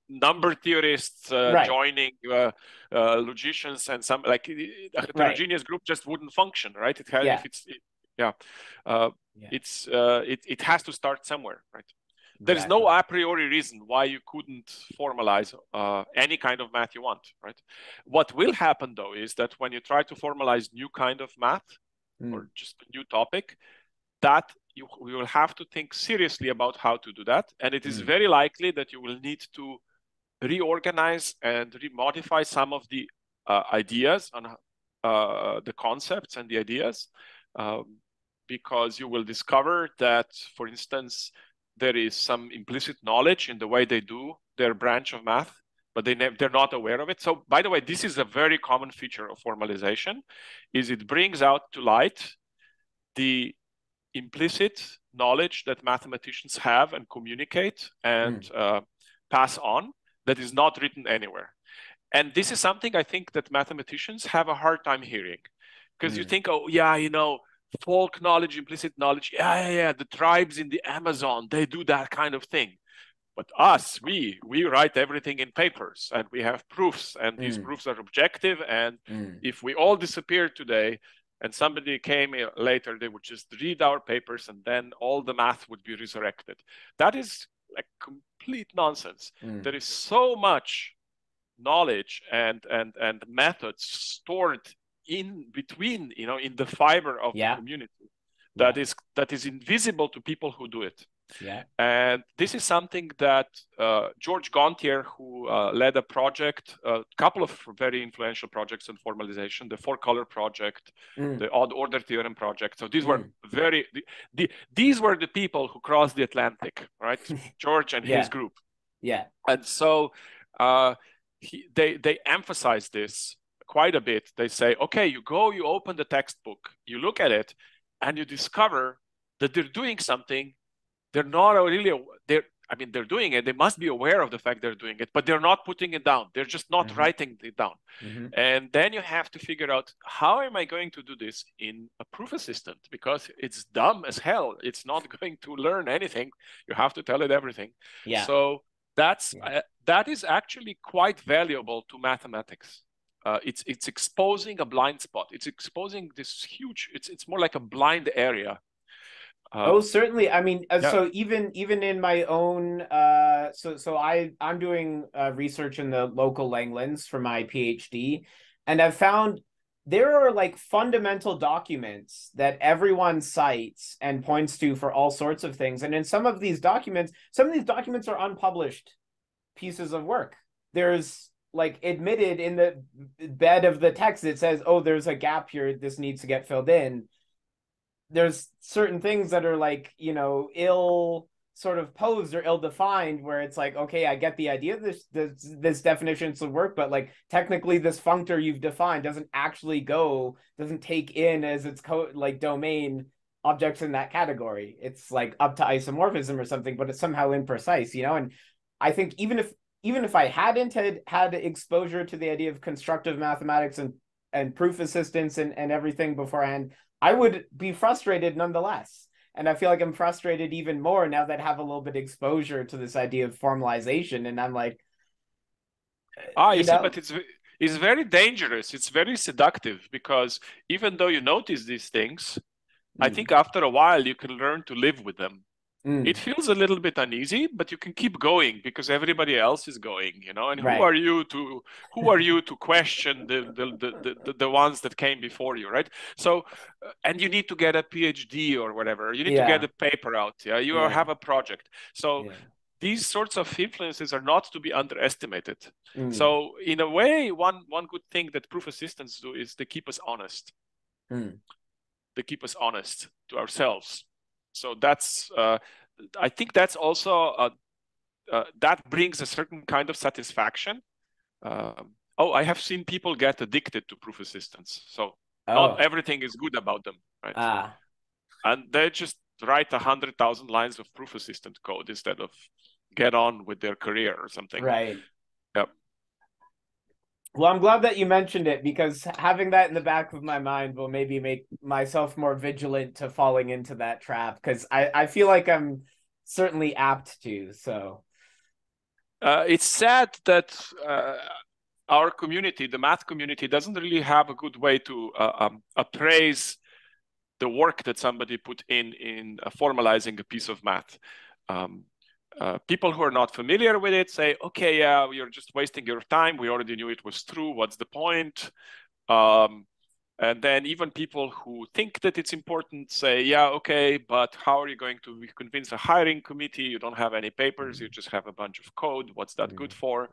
number theorists uh, Right. joining uh, uh, logicians and some like a heterogeneous group just wouldn't function, right? It has Yeah. if it's it, yeah, uh, Yeah. it's uh, it it has to start somewhere, right? There's exactly. no a priori reason why you couldn't formalize uh, any kind of math you want, right? What will happen though is that when you try to formalize new kind of math Mm. or just a new topic, that you, you will have to think seriously about how to do that, and it is Mm. very likely that you will need to reorganize and remodify some of the uh, ideas on uh, the concepts and the ideas, um, because you will discover that, for instance, there is some implicit knowledge in the way they do their branch of math, but they they're not aware of it. So, by the way, this is a very common feature of formalization, is it brings out to light the implicit knowledge that mathematicians have and communicate and uh, pass on that is not written anywhere. And this is something I think that mathematicians have a hard time hearing because you Mm. think, oh, yeah, you know, folk knowledge, implicit knowledge, yeah, yeah, yeah, the tribes in the Amazon, they do that kind of thing. But us, we, we write everything in papers and we have proofs, and these Mm. proofs are objective. And Mm, if we all disappeared today and somebody came later, they would just read our papers and then all the math would be resurrected. That is like complete nonsense. mm. There is so much knowledge and and and methods stored in between, you know, in the fiber of Yeah. the community that Yeah. is that is invisible to people who do it. yeah And this is something that uh, Georges Gonthier, who uh, led a project, a couple of very influential projects on formalization, the Four Color Project, Mm. the Odd Order Theorem Project. So these were Mm. very, the, the, these were the people who crossed the Atlantic, right? George and his group. yeah And so uh, he, they, they emphasize this quite a bit. They say, okay, you go, you open the textbook, you look at it, and you discover that they're doing something they're not really they're i mean they're doing it they must be aware of the fact they're doing it but they're not putting it down they're just not Mhm. writing it down Mhm. and then you have to figure out how am i going to do this in a proof assistant because it's dumb as hell it's not going to learn anything you have to tell it everything yeah so that's Yeah. uh, that is actually quite valuable to mathematics uh, it's it's exposing a blind spot it's exposing this huge it's it's more like a blind area Uh, oh certainly i mean uh, yeah. so even even in my own uh so so i i'm doing uh, research in the local langlands for my phd and i've found there are like fundamental documents that everyone cites and points to for all sorts of things. And in some of these documents, some of these documents are unpublished pieces of work. There's like admitted in the bed of the text, it says, oh, there's a gap here. This needs to get filled in. There's certain things that are like, you know, ill sort of posed or ill-defined where it's like okay i get the idea this this this definition should work but like technically this functor you've defined doesn't actually go doesn't take in as its code like domain objects in that category it's like up to isomorphism or something but it's somehow imprecise you know and i think even if even if i hadn't had had exposure to the idea of constructive mathematics and and proof assistants and, and everything beforehand i would be frustrated nonetheless and I feel like I'm frustrated even more now that I have a little bit exposure to this idea of formalization, and I'm like, ah, you, you see, know? but it's it's very dangerous. It's very seductive because even though you notice these things, mm. I think after a while you can learn to live with them. Mm. It feels a little bit uneasy, but you can keep going because everybody else is going, you know. And right. who are you to who are you to question the the, the the, the ones that came before you, right? So, uh, and you need to get a PhD or whatever. You need yeah. to get a paper out. Yeah, you yeah. have a project. So. Yeah. These sorts of influences are not to be underestimated. Mm. So, in a way, one one good thing that proof assistants do is they keep us honest. Mm. They keep us honest to ourselves so that's uh, I think that's also uh, uh, that brings a certain kind of satisfaction. Um, oh, I have seen people get addicted to proof assistants. So oh. not everything is good about them, right? Ah. And they just write a hundred thousand lines of proof assistant code instead of get on with their career or something. Right. Well, I'm glad that you mentioned it because having that in the back of my mind will maybe make myself more vigilant to falling into that trap because I, I feel like I'm certainly apt to. So uh, it's sad that uh, our community, the math community, doesn't really have a good way to uh, um, appraise the work that somebody put in in uh, formalizing a piece of math. Um, uh, people who are not familiar with it say, okay, yeah, you're just wasting your time. We already knew it was true. What's the point? Um, and then even people who think that it's important say, yeah, okay, but how are you going to convince a hiring committee? You don't have any papers, you mm-hmm. just have a bunch of code. What's that good mm-hmm. for?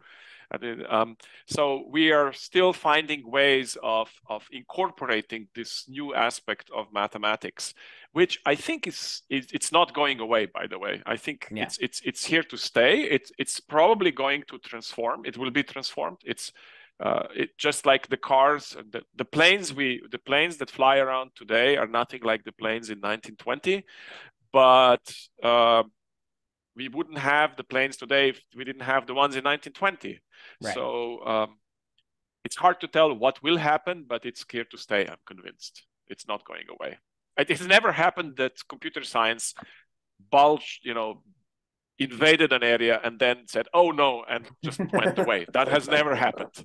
I mean, um, so we are still finding ways of, of incorporating this new aspect of mathematics, which I think is, is it's not going away. By the way, I think yeah. it's it's it's here to stay. It's it's probably going to transform. It will be transformed. It's uh, it just like the cars, the, the planes we the planes that fly around today are nothing like the planes in 1920, but uh, we wouldn't have the planes today if we didn't have the ones in 1920. Right. So um, it's hard to tell what will happen, but it's here to stay. I'm convinced it's not going away. It has never happened that computer science bulged, you know, invaded an area and then said, "Oh no," and just went away. That has never happened.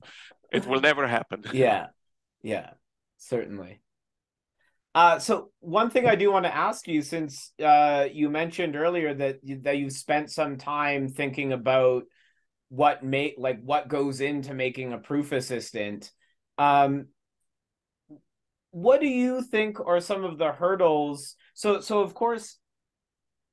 It will never happen. Yeah, yeah, certainly. Uh, so one thing I do want to ask you, since uh, you mentioned earlier that you, that you spent some time thinking about what make like what goes into making a proof assistant, um, what do you think are some of the hurdles? So, so of course,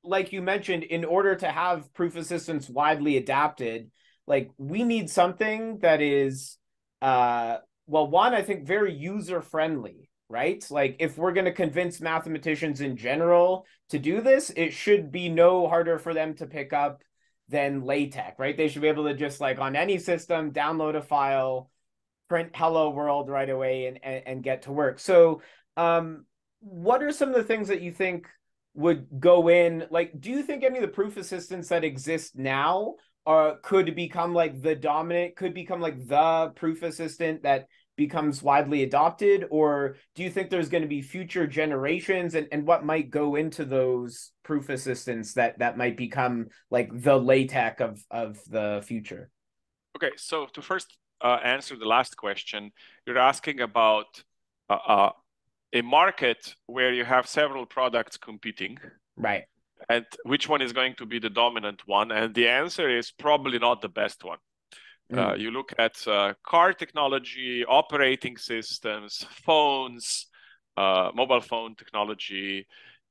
like you mentioned, in order to have proof assistants widely adapted, like we need something that is, uh, well, one I think very user friendly right? Like if we're going to convince mathematicians in general to do this, it should be no harder for them to pick up than LaTeX, right? They should be able to just like on any system download a file, print hello world right away and and, and get to work. So, um what are some of the things that you think would go in like do you think any of the proof assistants that exist now are could become like the dominant could become like the proof assistant that becomes widely adopted or do you think there's going to be future generations and, and what might go into those proof assistants that that might become like the LaTeX of of the future? Okay so to first uh, answer the last question you're asking about uh, uh, a market where you have several products competing. Right. And which one is going to be the dominant one? And the answer is probably not the best one Mm. Uh, you look at uh, car technology, operating systems, phones, uh, mobile phone technology.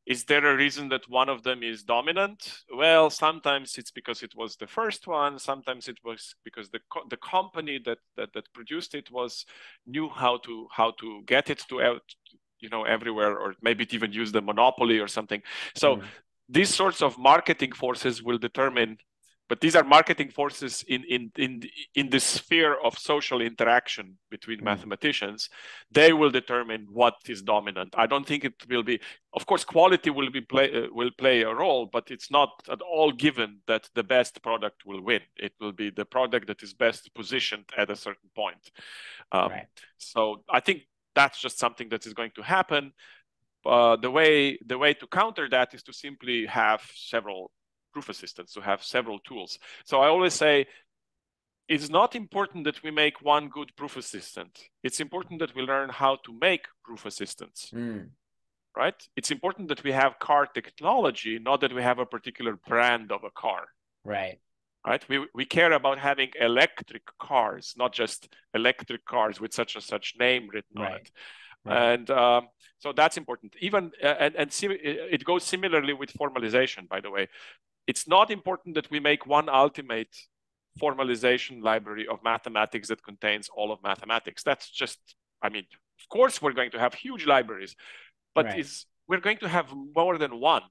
Is there a reason that one of them is dominant? Well, sometimes it's because it was the first one. Sometimes it was because the co- the company that, that that produced it was knew how to how to get it to out, you know everywhere, or maybe it even used the monopoly or something. So mm. these sorts of marketing forces will determine but these are marketing forces in in in in the sphere of social interaction between mm. mathematicians. They will determine what is dominant. I don't think it will be of course quality will be play uh, will play a role but it's not at all given that the best product will win. It will be the product that is best positioned at a certain point. Um, right. so i think that's just something that is going to happen. Uh, the way the way to counter that is to simply have several proof assistants to have several tools. So I always say it's not important that we make one good proof assistant. It's important that we learn how to make proof assistants. Mm. Right? It's important that we have car technology, not that we have a particular brand of a car. Right. Right? We, we care about having electric cars, not just electric cars with such and such name written right. on it. Right. And um, so that's important. Even uh, and and sim- it goes similarly with formalization. By the way, it's not important that we make one ultimate formalization library of mathematics that contains all of mathematics. That's just, I mean, of course we're going to have huge libraries, but right. is we're going to have more than one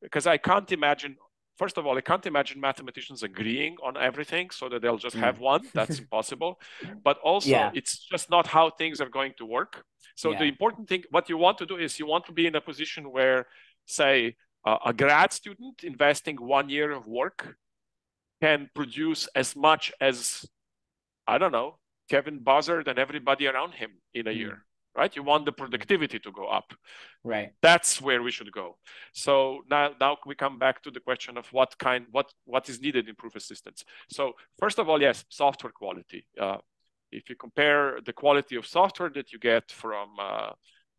because I can't imagine. First of all, I can't imagine mathematicians agreeing on everything so that they'll just mm. have one. That's impossible. But also, yeah. it's just not how things are going to work. So yeah. the important thing, what you want to do is you want to be in a position where, say, uh, a grad student investing one year of work can produce as much as I don't know Kevin Buzzard and everybody around him in a mm. year right? You want the productivity to go up. Right. That's where we should go. So now now we come back to the question of what kind what what is needed in proof assistants so first of all yes software quality. Uh, if you compare the quality of software that you get from uh,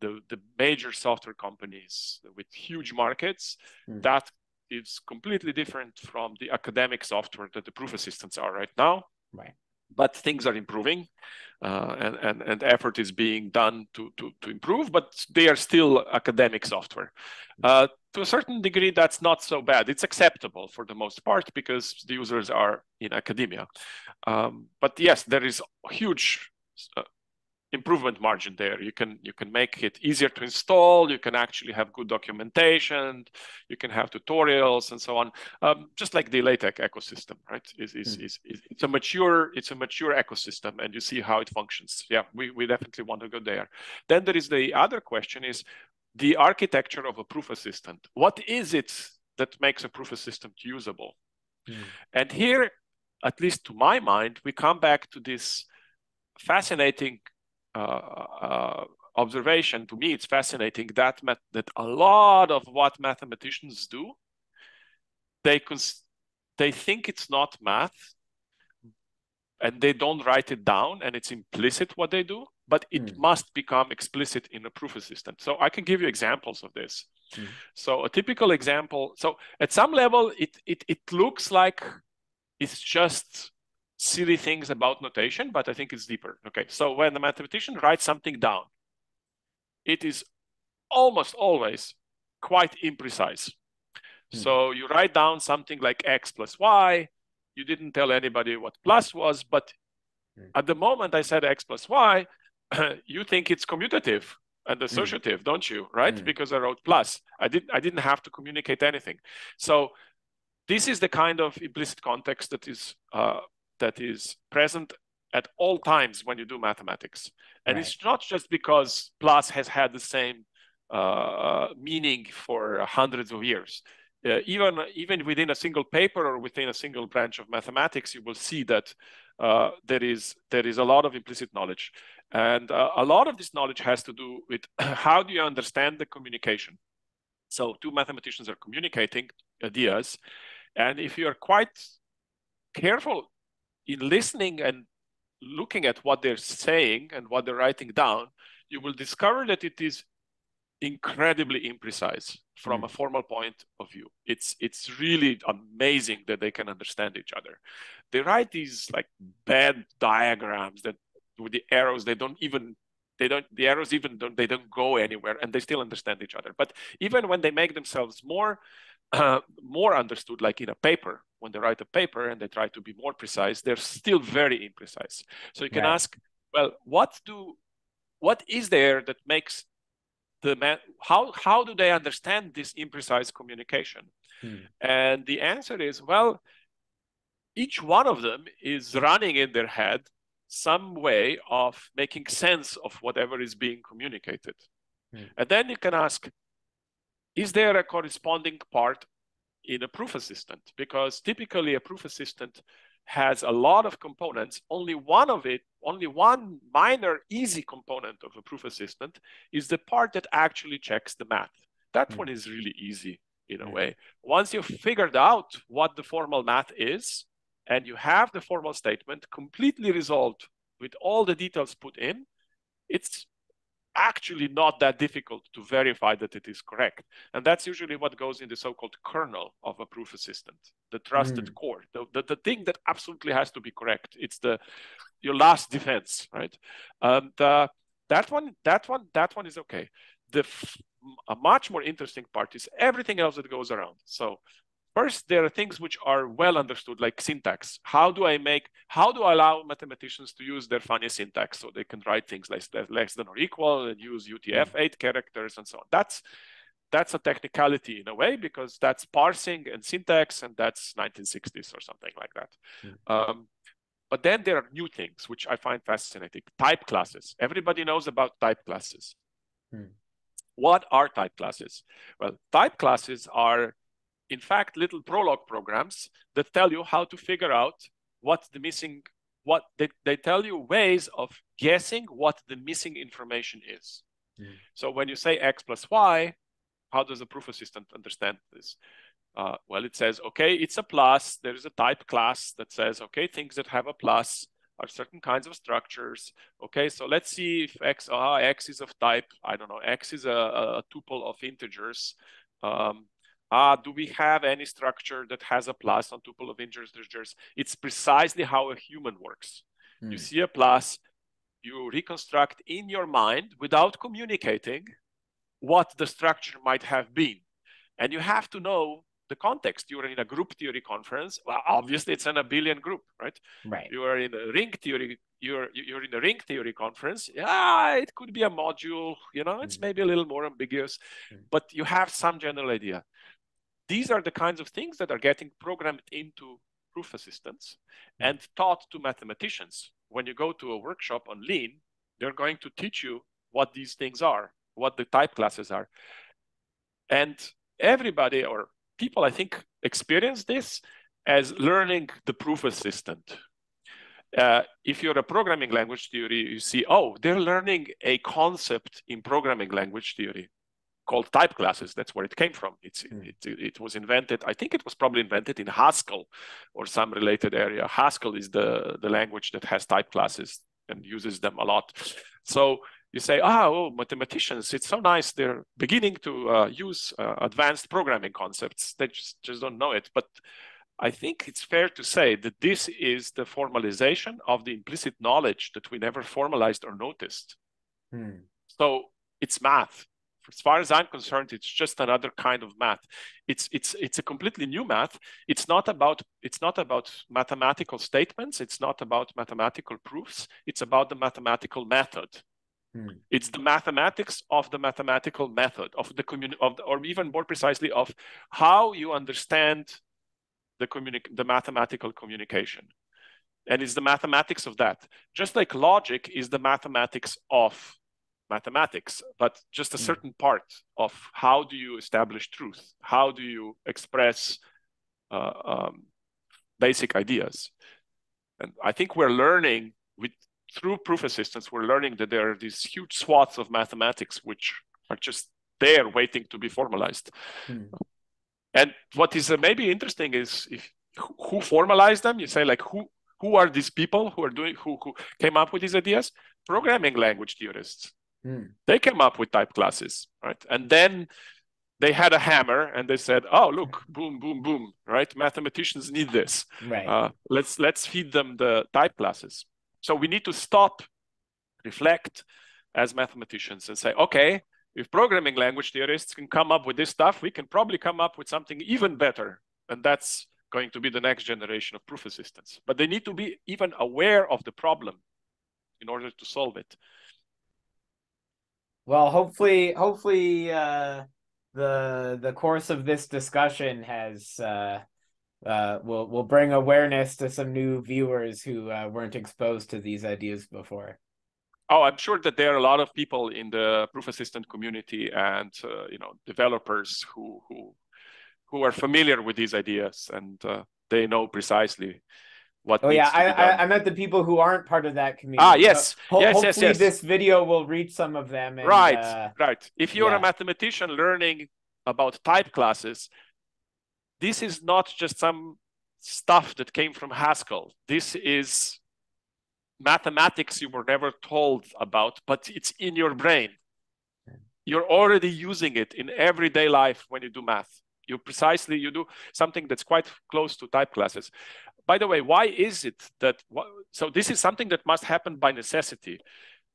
the, the major software companies with huge markets, mm. that is completely different from the academic software that the proof assistants are right now. Right. But things are improving, uh, and, and and effort is being done to, to to improve. But they are still academic software. Hmm. Uh, to a certain degree, that's not so bad. It's acceptable for the most part because the users are in academia. Um, but yes, there is huge uh, improvement margin there. You can you can make it easier to install. You can actually have good documentation. You can have tutorials and so on. Um, just like the LaTeX ecosystem, right? Is is, mm. is is it's a mature it's a mature ecosystem, and you see how it functions. Yeah, we we definitely want to go there. Then there is the other question: is the architecture of a proof assistant. What is it that makes a proof assistant usable? Mm. And here, at least to my mind, we come back to this fascinating observation to me it's fascinating that that a lot of what mathematicians do they they think it's not math and they don't write it down and it's implicit what they do but it mm. must become explicit in a proof assistant so i can give you examples of this mm. so a typical example so at some level it it, it looks like it's just silly things about notation, but I think it's deeper. Okay, so when the mathematician writes something down, it is almost always quite imprecise. Hmm. So you write down something like x plus y. You didn't tell anybody what plus was, but hmm. at the moment I said x plus y, you think it's commutative and hmm. associative, mm. don't you? Right? Mm. Because I wrote plus. I didn't. I didn't have to communicate anything. So this is the kind of implicit context that is uh, that is present at all times when you do mathematics. And right. it's not just because plus has had the same uh, meaning for hundreds of years. Uh, even even within a single paper or within a single branch of mathematics, you will see that uh, there is there is a lot of implicit knowledge, and uh, a lot of this knowledge has to do with how do you understand the communication. So two mathematicians are communicating ideas, and if you are quite careful in listening and looking at what they're saying and what they're writing down, you will discover that it is incredibly imprecise from mm. a formal point of view. It's it's really amazing that they can understand each other. They write these like bad diagrams that with the arrows they don't even they don't the arrows even don't they don't go anywhere and they still understand each other. But even when they make themselves more uh, more understood, like in a paper, when they write a paper and they try to be more precise, they're still very imprecise. So you can right. ask, well, what do what is there that makes the man how how do they understand this imprecise communication hmm. and the answer is well each one of them is running in their head some way of making sense of whatever is being communicated hmm. and then you can ask is there a corresponding part in a proof assistant because typically a proof assistant has a lot of components, only one of it, only one minor easy component of a proof assistant is the part that actually checks the math. That mm. one is really easy in a way. Once you've figured out what the formal math is, and you have the formal statement completely resolved with all the details put in, it's actually not that difficult to verify that it is correct. And that's usually what goes in the so-called kernel of a proof assistant, the trusted mm. core, the, the, the, thing that absolutely has to be correct. It's the your last defense, right? And uh, that one, that one, that one is okay. The a much more interesting part is everything else that goes around. So First, there are things which are well understood, like syntax. How do I make, how do I allow mathematicians to use their funny syntax so they can write things like less than or equal and use UTF-8 mm. characters and so on. That's that's a technicality in a way because that's parsing and syntax and that's 1960s or something like that. Mm. Um, but then there are new things which I find fascinating. Type classes. Everybody knows about type classes. Mm. What are type classes? Well, type classes are in fact, little Prolog programs that tell you how to figure out what the missing, what they, they tell you ways of guessing what the missing information is. Mm. So when you say X plus Y, how does a proof assistant understand this? Uh, well, it says, okay, it's a plus. There's a type class that says, okay, things that have a plus are certain kinds of structures. Okay, so let's see if X, uh, X is of type, I don't know, X is a, a tuple of integers. Um, uh, do we have any structure that has a plus on tuple of integers? It's precisely how a human works. Mm. You see a plus, you reconstruct in your mind without communicating what the structure might have been. And you have to know the context. You're in a group theory conference. Well, obviously it's an abelian group, right? Right. You are in a ring theory. You're you're in a ring theory conference. Yeah, it could be a module. You know, it's mm. maybe a little more ambiguous, mm. but you have some general idea these are the kinds of things that are getting programmed into proof assistants hmm. and taught to mathematicians. When you go to a workshop on lean, they're going to teach you what these things are, what the type classes are. And everybody or people, I think, experience this as learning the proof assistant. Uh, if you're a programming language theory, you see, oh, they're learning a concept in programming language theory called type classes. That's where it came from. It's mm. it, it was invented. I think it was probably invented in Haskell or some related area. Haskell is the the language that has type classes and uses them a lot. So you say, ah, oh, mathematicians, it's so nice. They're beginning to uh, use uh, advanced programming concepts. They just, just don't know it. But I think it's fair to say that this is the formalization of the implicit knowledge that we never formalized or noticed. Hmm. So it's math as far as I'm concerned, it's just another kind of math. It's it's it's a completely new math. It's not about it's not about mathematical statements. It's not about mathematical proofs. It's about the mathematical method. Hmm. It's the mathematics of the mathematical method of the community of the, or even more precisely of how you understand the communi- the mathematical communication. And it's the mathematics of that. Just like logic is the mathematics of mathematics, but just a hmm. certain part of how do you establish truth? How do you express uh, um, basic ideas? And I think we're learning with through proof assistants, we're learning that there are these huge swaths of mathematics which are just there waiting to be formalized. Hmm. And what is uh, maybe interesting is if who formalized them? You say like who who are these people who are doing who who came up with these ideas? Programming language theorists Hmm. They came up with type classes, right? And then they had a hammer and they said, "Oh, look, boom, boom, boom!" Right? Mathematicians need this. Right. Uh, let's let's feed them the type classes. So we need to stop, reflect, as mathematicians, and say, "Okay, if programming language theorists can come up with this stuff, we can probably come up with something even better." And that's going to be the next generation of proof assistants. But they need to be even aware of the problem in order to solve it. Well, hopefully, hopefully, uh, the the course of this discussion has uh, uh, will will bring awareness to some new viewers who uh, weren't exposed to these ideas before. Oh, I'm sure that there are a lot of people in the proof assistant community and uh, you know developers who who who are familiar with these ideas and uh, they know precisely what oh yeah I, I, I meant the people who aren't part of that community. Ah yes ho- yes hopefully yes. yes this video will reach some of them and, right uh, right. If you're yeah. a mathematician learning about type classes this is not just some stuff that came from haskell. This is mathematics you were never told about but it's in your brain. You're already using it in everyday life when you do math. You precisely you do something that's quite close to type classes by the way why is it that so this is something that must happen by necessity.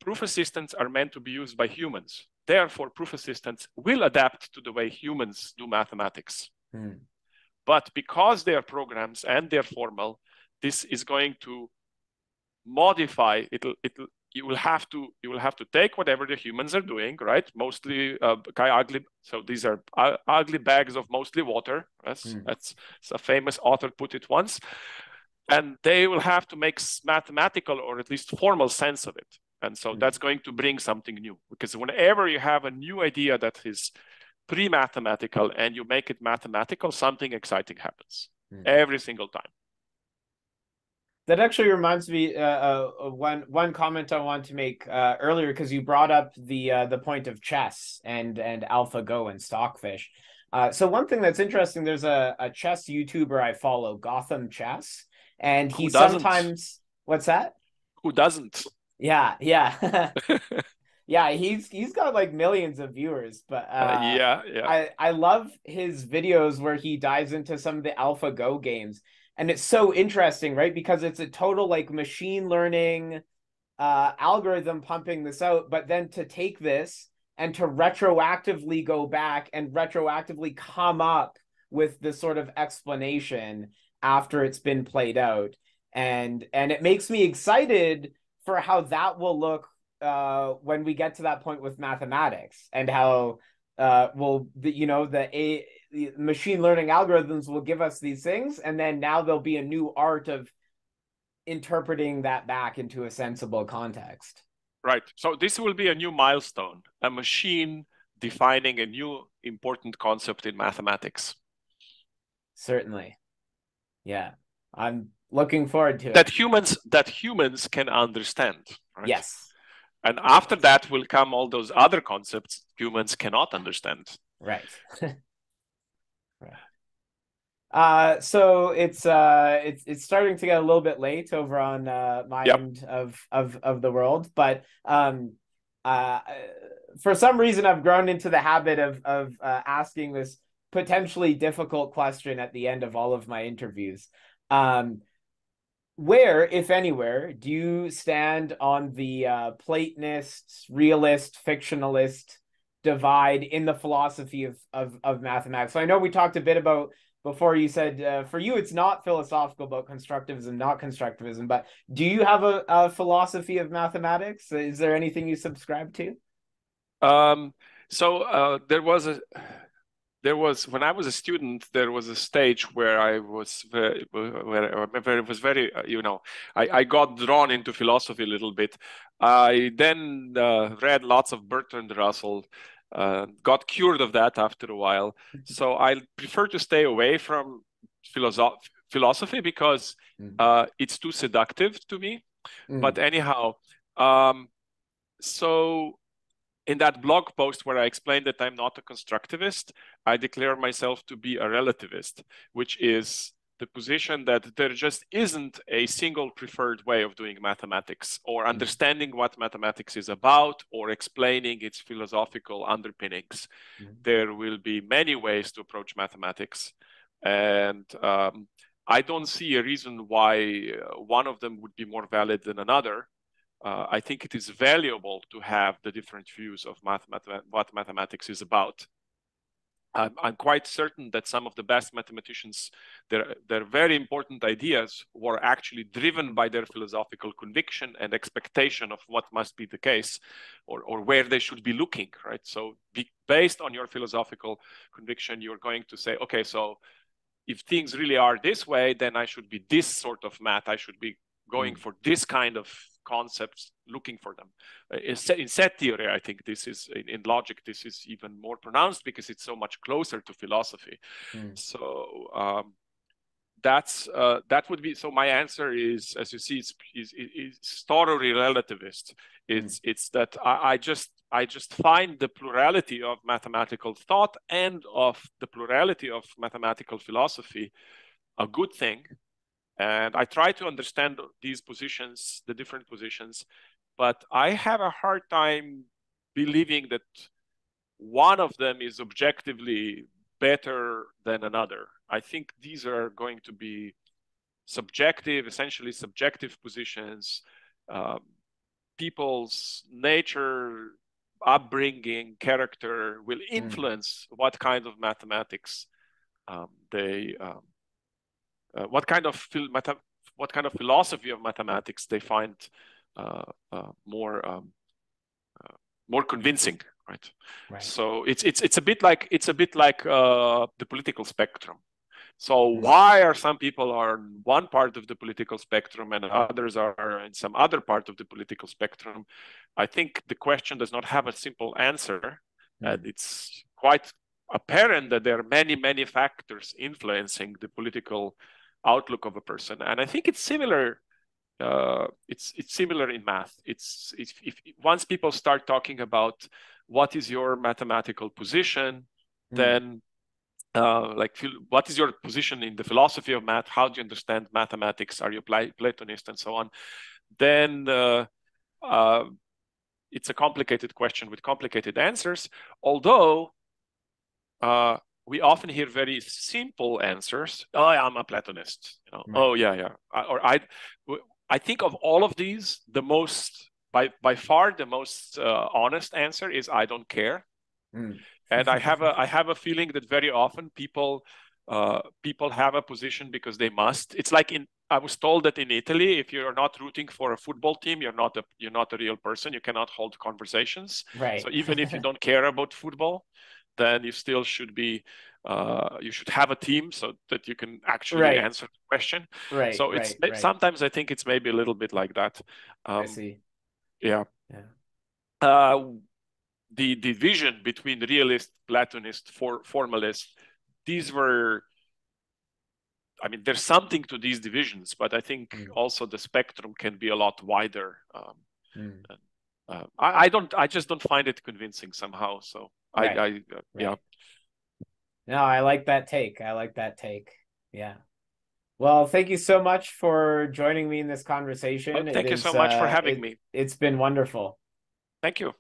Proof assistants are meant to be used by humans. Therefore proof assistants will adapt to the way humans do mathematics. Hmm. but because they are programs and they're formal this is going to modify it'll it'll you will have to you will have to take whatever the humans are doing right mostly uh, ugly so these are uh, ugly bags of mostly water that's Mm. that's a famous author put it once and they will have to make mathematical or at least formal sense of it and so Mm. that's going to bring something new because whenever you have a new idea that is pre-mathematical and you make it mathematical something exciting happens Mm. every single time That actually reminds me uh, uh, of one one comment I wanted to make uh, earlier because you brought up the uh, the point of chess and and AlphaGo and Stockfish. Uh, so one thing that's interesting, there's a, a chess YouTuber I follow, Gotham Chess, and he sometimes what's that? who doesn't Yeah, yeah, yeah. He's he's got like millions of viewers, but uh, Uh, yeah yeah I I love his videos where he dives into some of the AlphaGo games, and it's so interesting, right? Because it's a total like machine learning uh, algorithm pumping this out, but then to take this and to retroactively go back and retroactively come up with this sort of explanation after it's been played out, and and it makes me excited for how that will look uh, when we get to that point with mathematics and how uh, will the, you know the a the machine learning algorithms will give us these things and then now there'll be a new art of interpreting that back into a sensible context Right. So this will be a new milestone, a machine defining a new important concept in mathematics certainly yeah i'm looking forward to it that humans that humans can understand. Right? yes And after that will come all those other concepts humans cannot understand. right uh so it's uh it's it's starting to get a little bit late over on uh my Yep. end of of of the world but um uh for some reason i've grown into the habit of of uh, asking this potentially difficult question at the end of all of my interviews um where if anywhere do you stand on the uh platonist realist fictionalist divide in the philosophy of of, of mathematics so i know we talked a bit about before you said uh, for you it's not philosophical about constructivism not constructivism but do you have a, a philosophy of mathematics is there anything you subscribe to Um, so uh, there was a there was when I was a student there was a stage where I was very where, where it was very uh, you know I, I got drawn into philosophy a little bit. I then uh, read lots of Bertrand Russell. Uh, got cured of that after a while, so I prefer to stay away from philosoph- philosophy because Mhm. uh, it's too seductive to me. Mm. But anyhow, um, so in that blog post where I explained that I'm not a constructivist, I declare myself to be a relativist, which is the position that there just isn't a single preferred way of doing mathematics or mm-hmm. understanding what mathematics is about or explaining its philosophical underpinnings. Mm-hmm. There will be many ways to approach mathematics. And um, I don't see a reason why uh, one of them would be more valid than another. Uh, I think it is valuable to have the different views of math, math, what mathematics is about. I'm, I'm, quite certain that some of the best mathematicians, their, their very important ideas were actually driven by their philosophical conviction and expectation of what must be the case or, or where they should be looking, right? So be, based on your philosophical conviction, you're going to say, okay, so if things really are this way, then I should be this sort of math. I should be going mm. for this kind of concepts looking for them. Uh, in set theory, I think this is in, in, logic, this is even more pronounced because it's so much closer to philosophy. Mm. So um, that's uh, that would be so. My answer is, as you see, is is, is thoroughly relativist. It's mm. it's that I, I just I just find the plurality of mathematical thought and of the plurality of mathematical philosophy a good thing and I try to understand these positions, the different positions, but I have a hard time believing that one of them is objectively better than another. I think these are going to be subjective, essentially subjective positions. Um, people's nature, upbringing, character will hmm. influence mm. what kind of mathematics um, they um, uh, what kind of what kind of philosophy of mathematics they find uh, uh, more um, uh, more convincing, right? right? So it's it's it's a bit like it's a bit like uh, the political spectrum. So mm-hmm. why are some people on one part of the political spectrum and others are in some other part of the political spectrum? I think the question does not have a simple answer, mm-hmm. and it's quite apparent that there are many many factors influencing the political outlook of a person. And I think it's similar. Uh, it's it's similar in math. It's if, if once people start talking about what is your mathematical position, mm. then uh, like what is your position in the philosophy of math? How do you understand mathematics? Are you Platonist and so on? Then uh, uh, it's a complicated question with complicated answers. Although uh, we often hear very simple answers. Oh, I'm a Platonist. You know, right. oh yeah, yeah. I, or I, I think of all of these, the most by by far the most uh, honest answer is I don't care. Mm. And I have a I have a feeling that very often people uh, people have a position because they must. It's like in I was told that in Italy, if you're not rooting for a football team, you're not a you're not a real person. You cannot hold conversations. Right. So even if you don't care about football, then you still should be uh, you should have a team so that you can actually right. answer the question. Right. So it's right, sometimes I think it's maybe a little bit like that. Um, I see. Yeah. Yeah. Uh, the division between realist, Platonist, for formalist, these were. I mean, there's something to these divisions, but I think mm. also the spectrum can be a lot wider. Um, mm. uh, I, I, don't. I just don't find it convincing somehow. So right. I, I uh, yeah. No, I like that take. I like that take. Yeah. Well, thank you so much for joining me in this conversation. Thank it you is, so much uh, for having it, me. It's been wonderful. Thank you.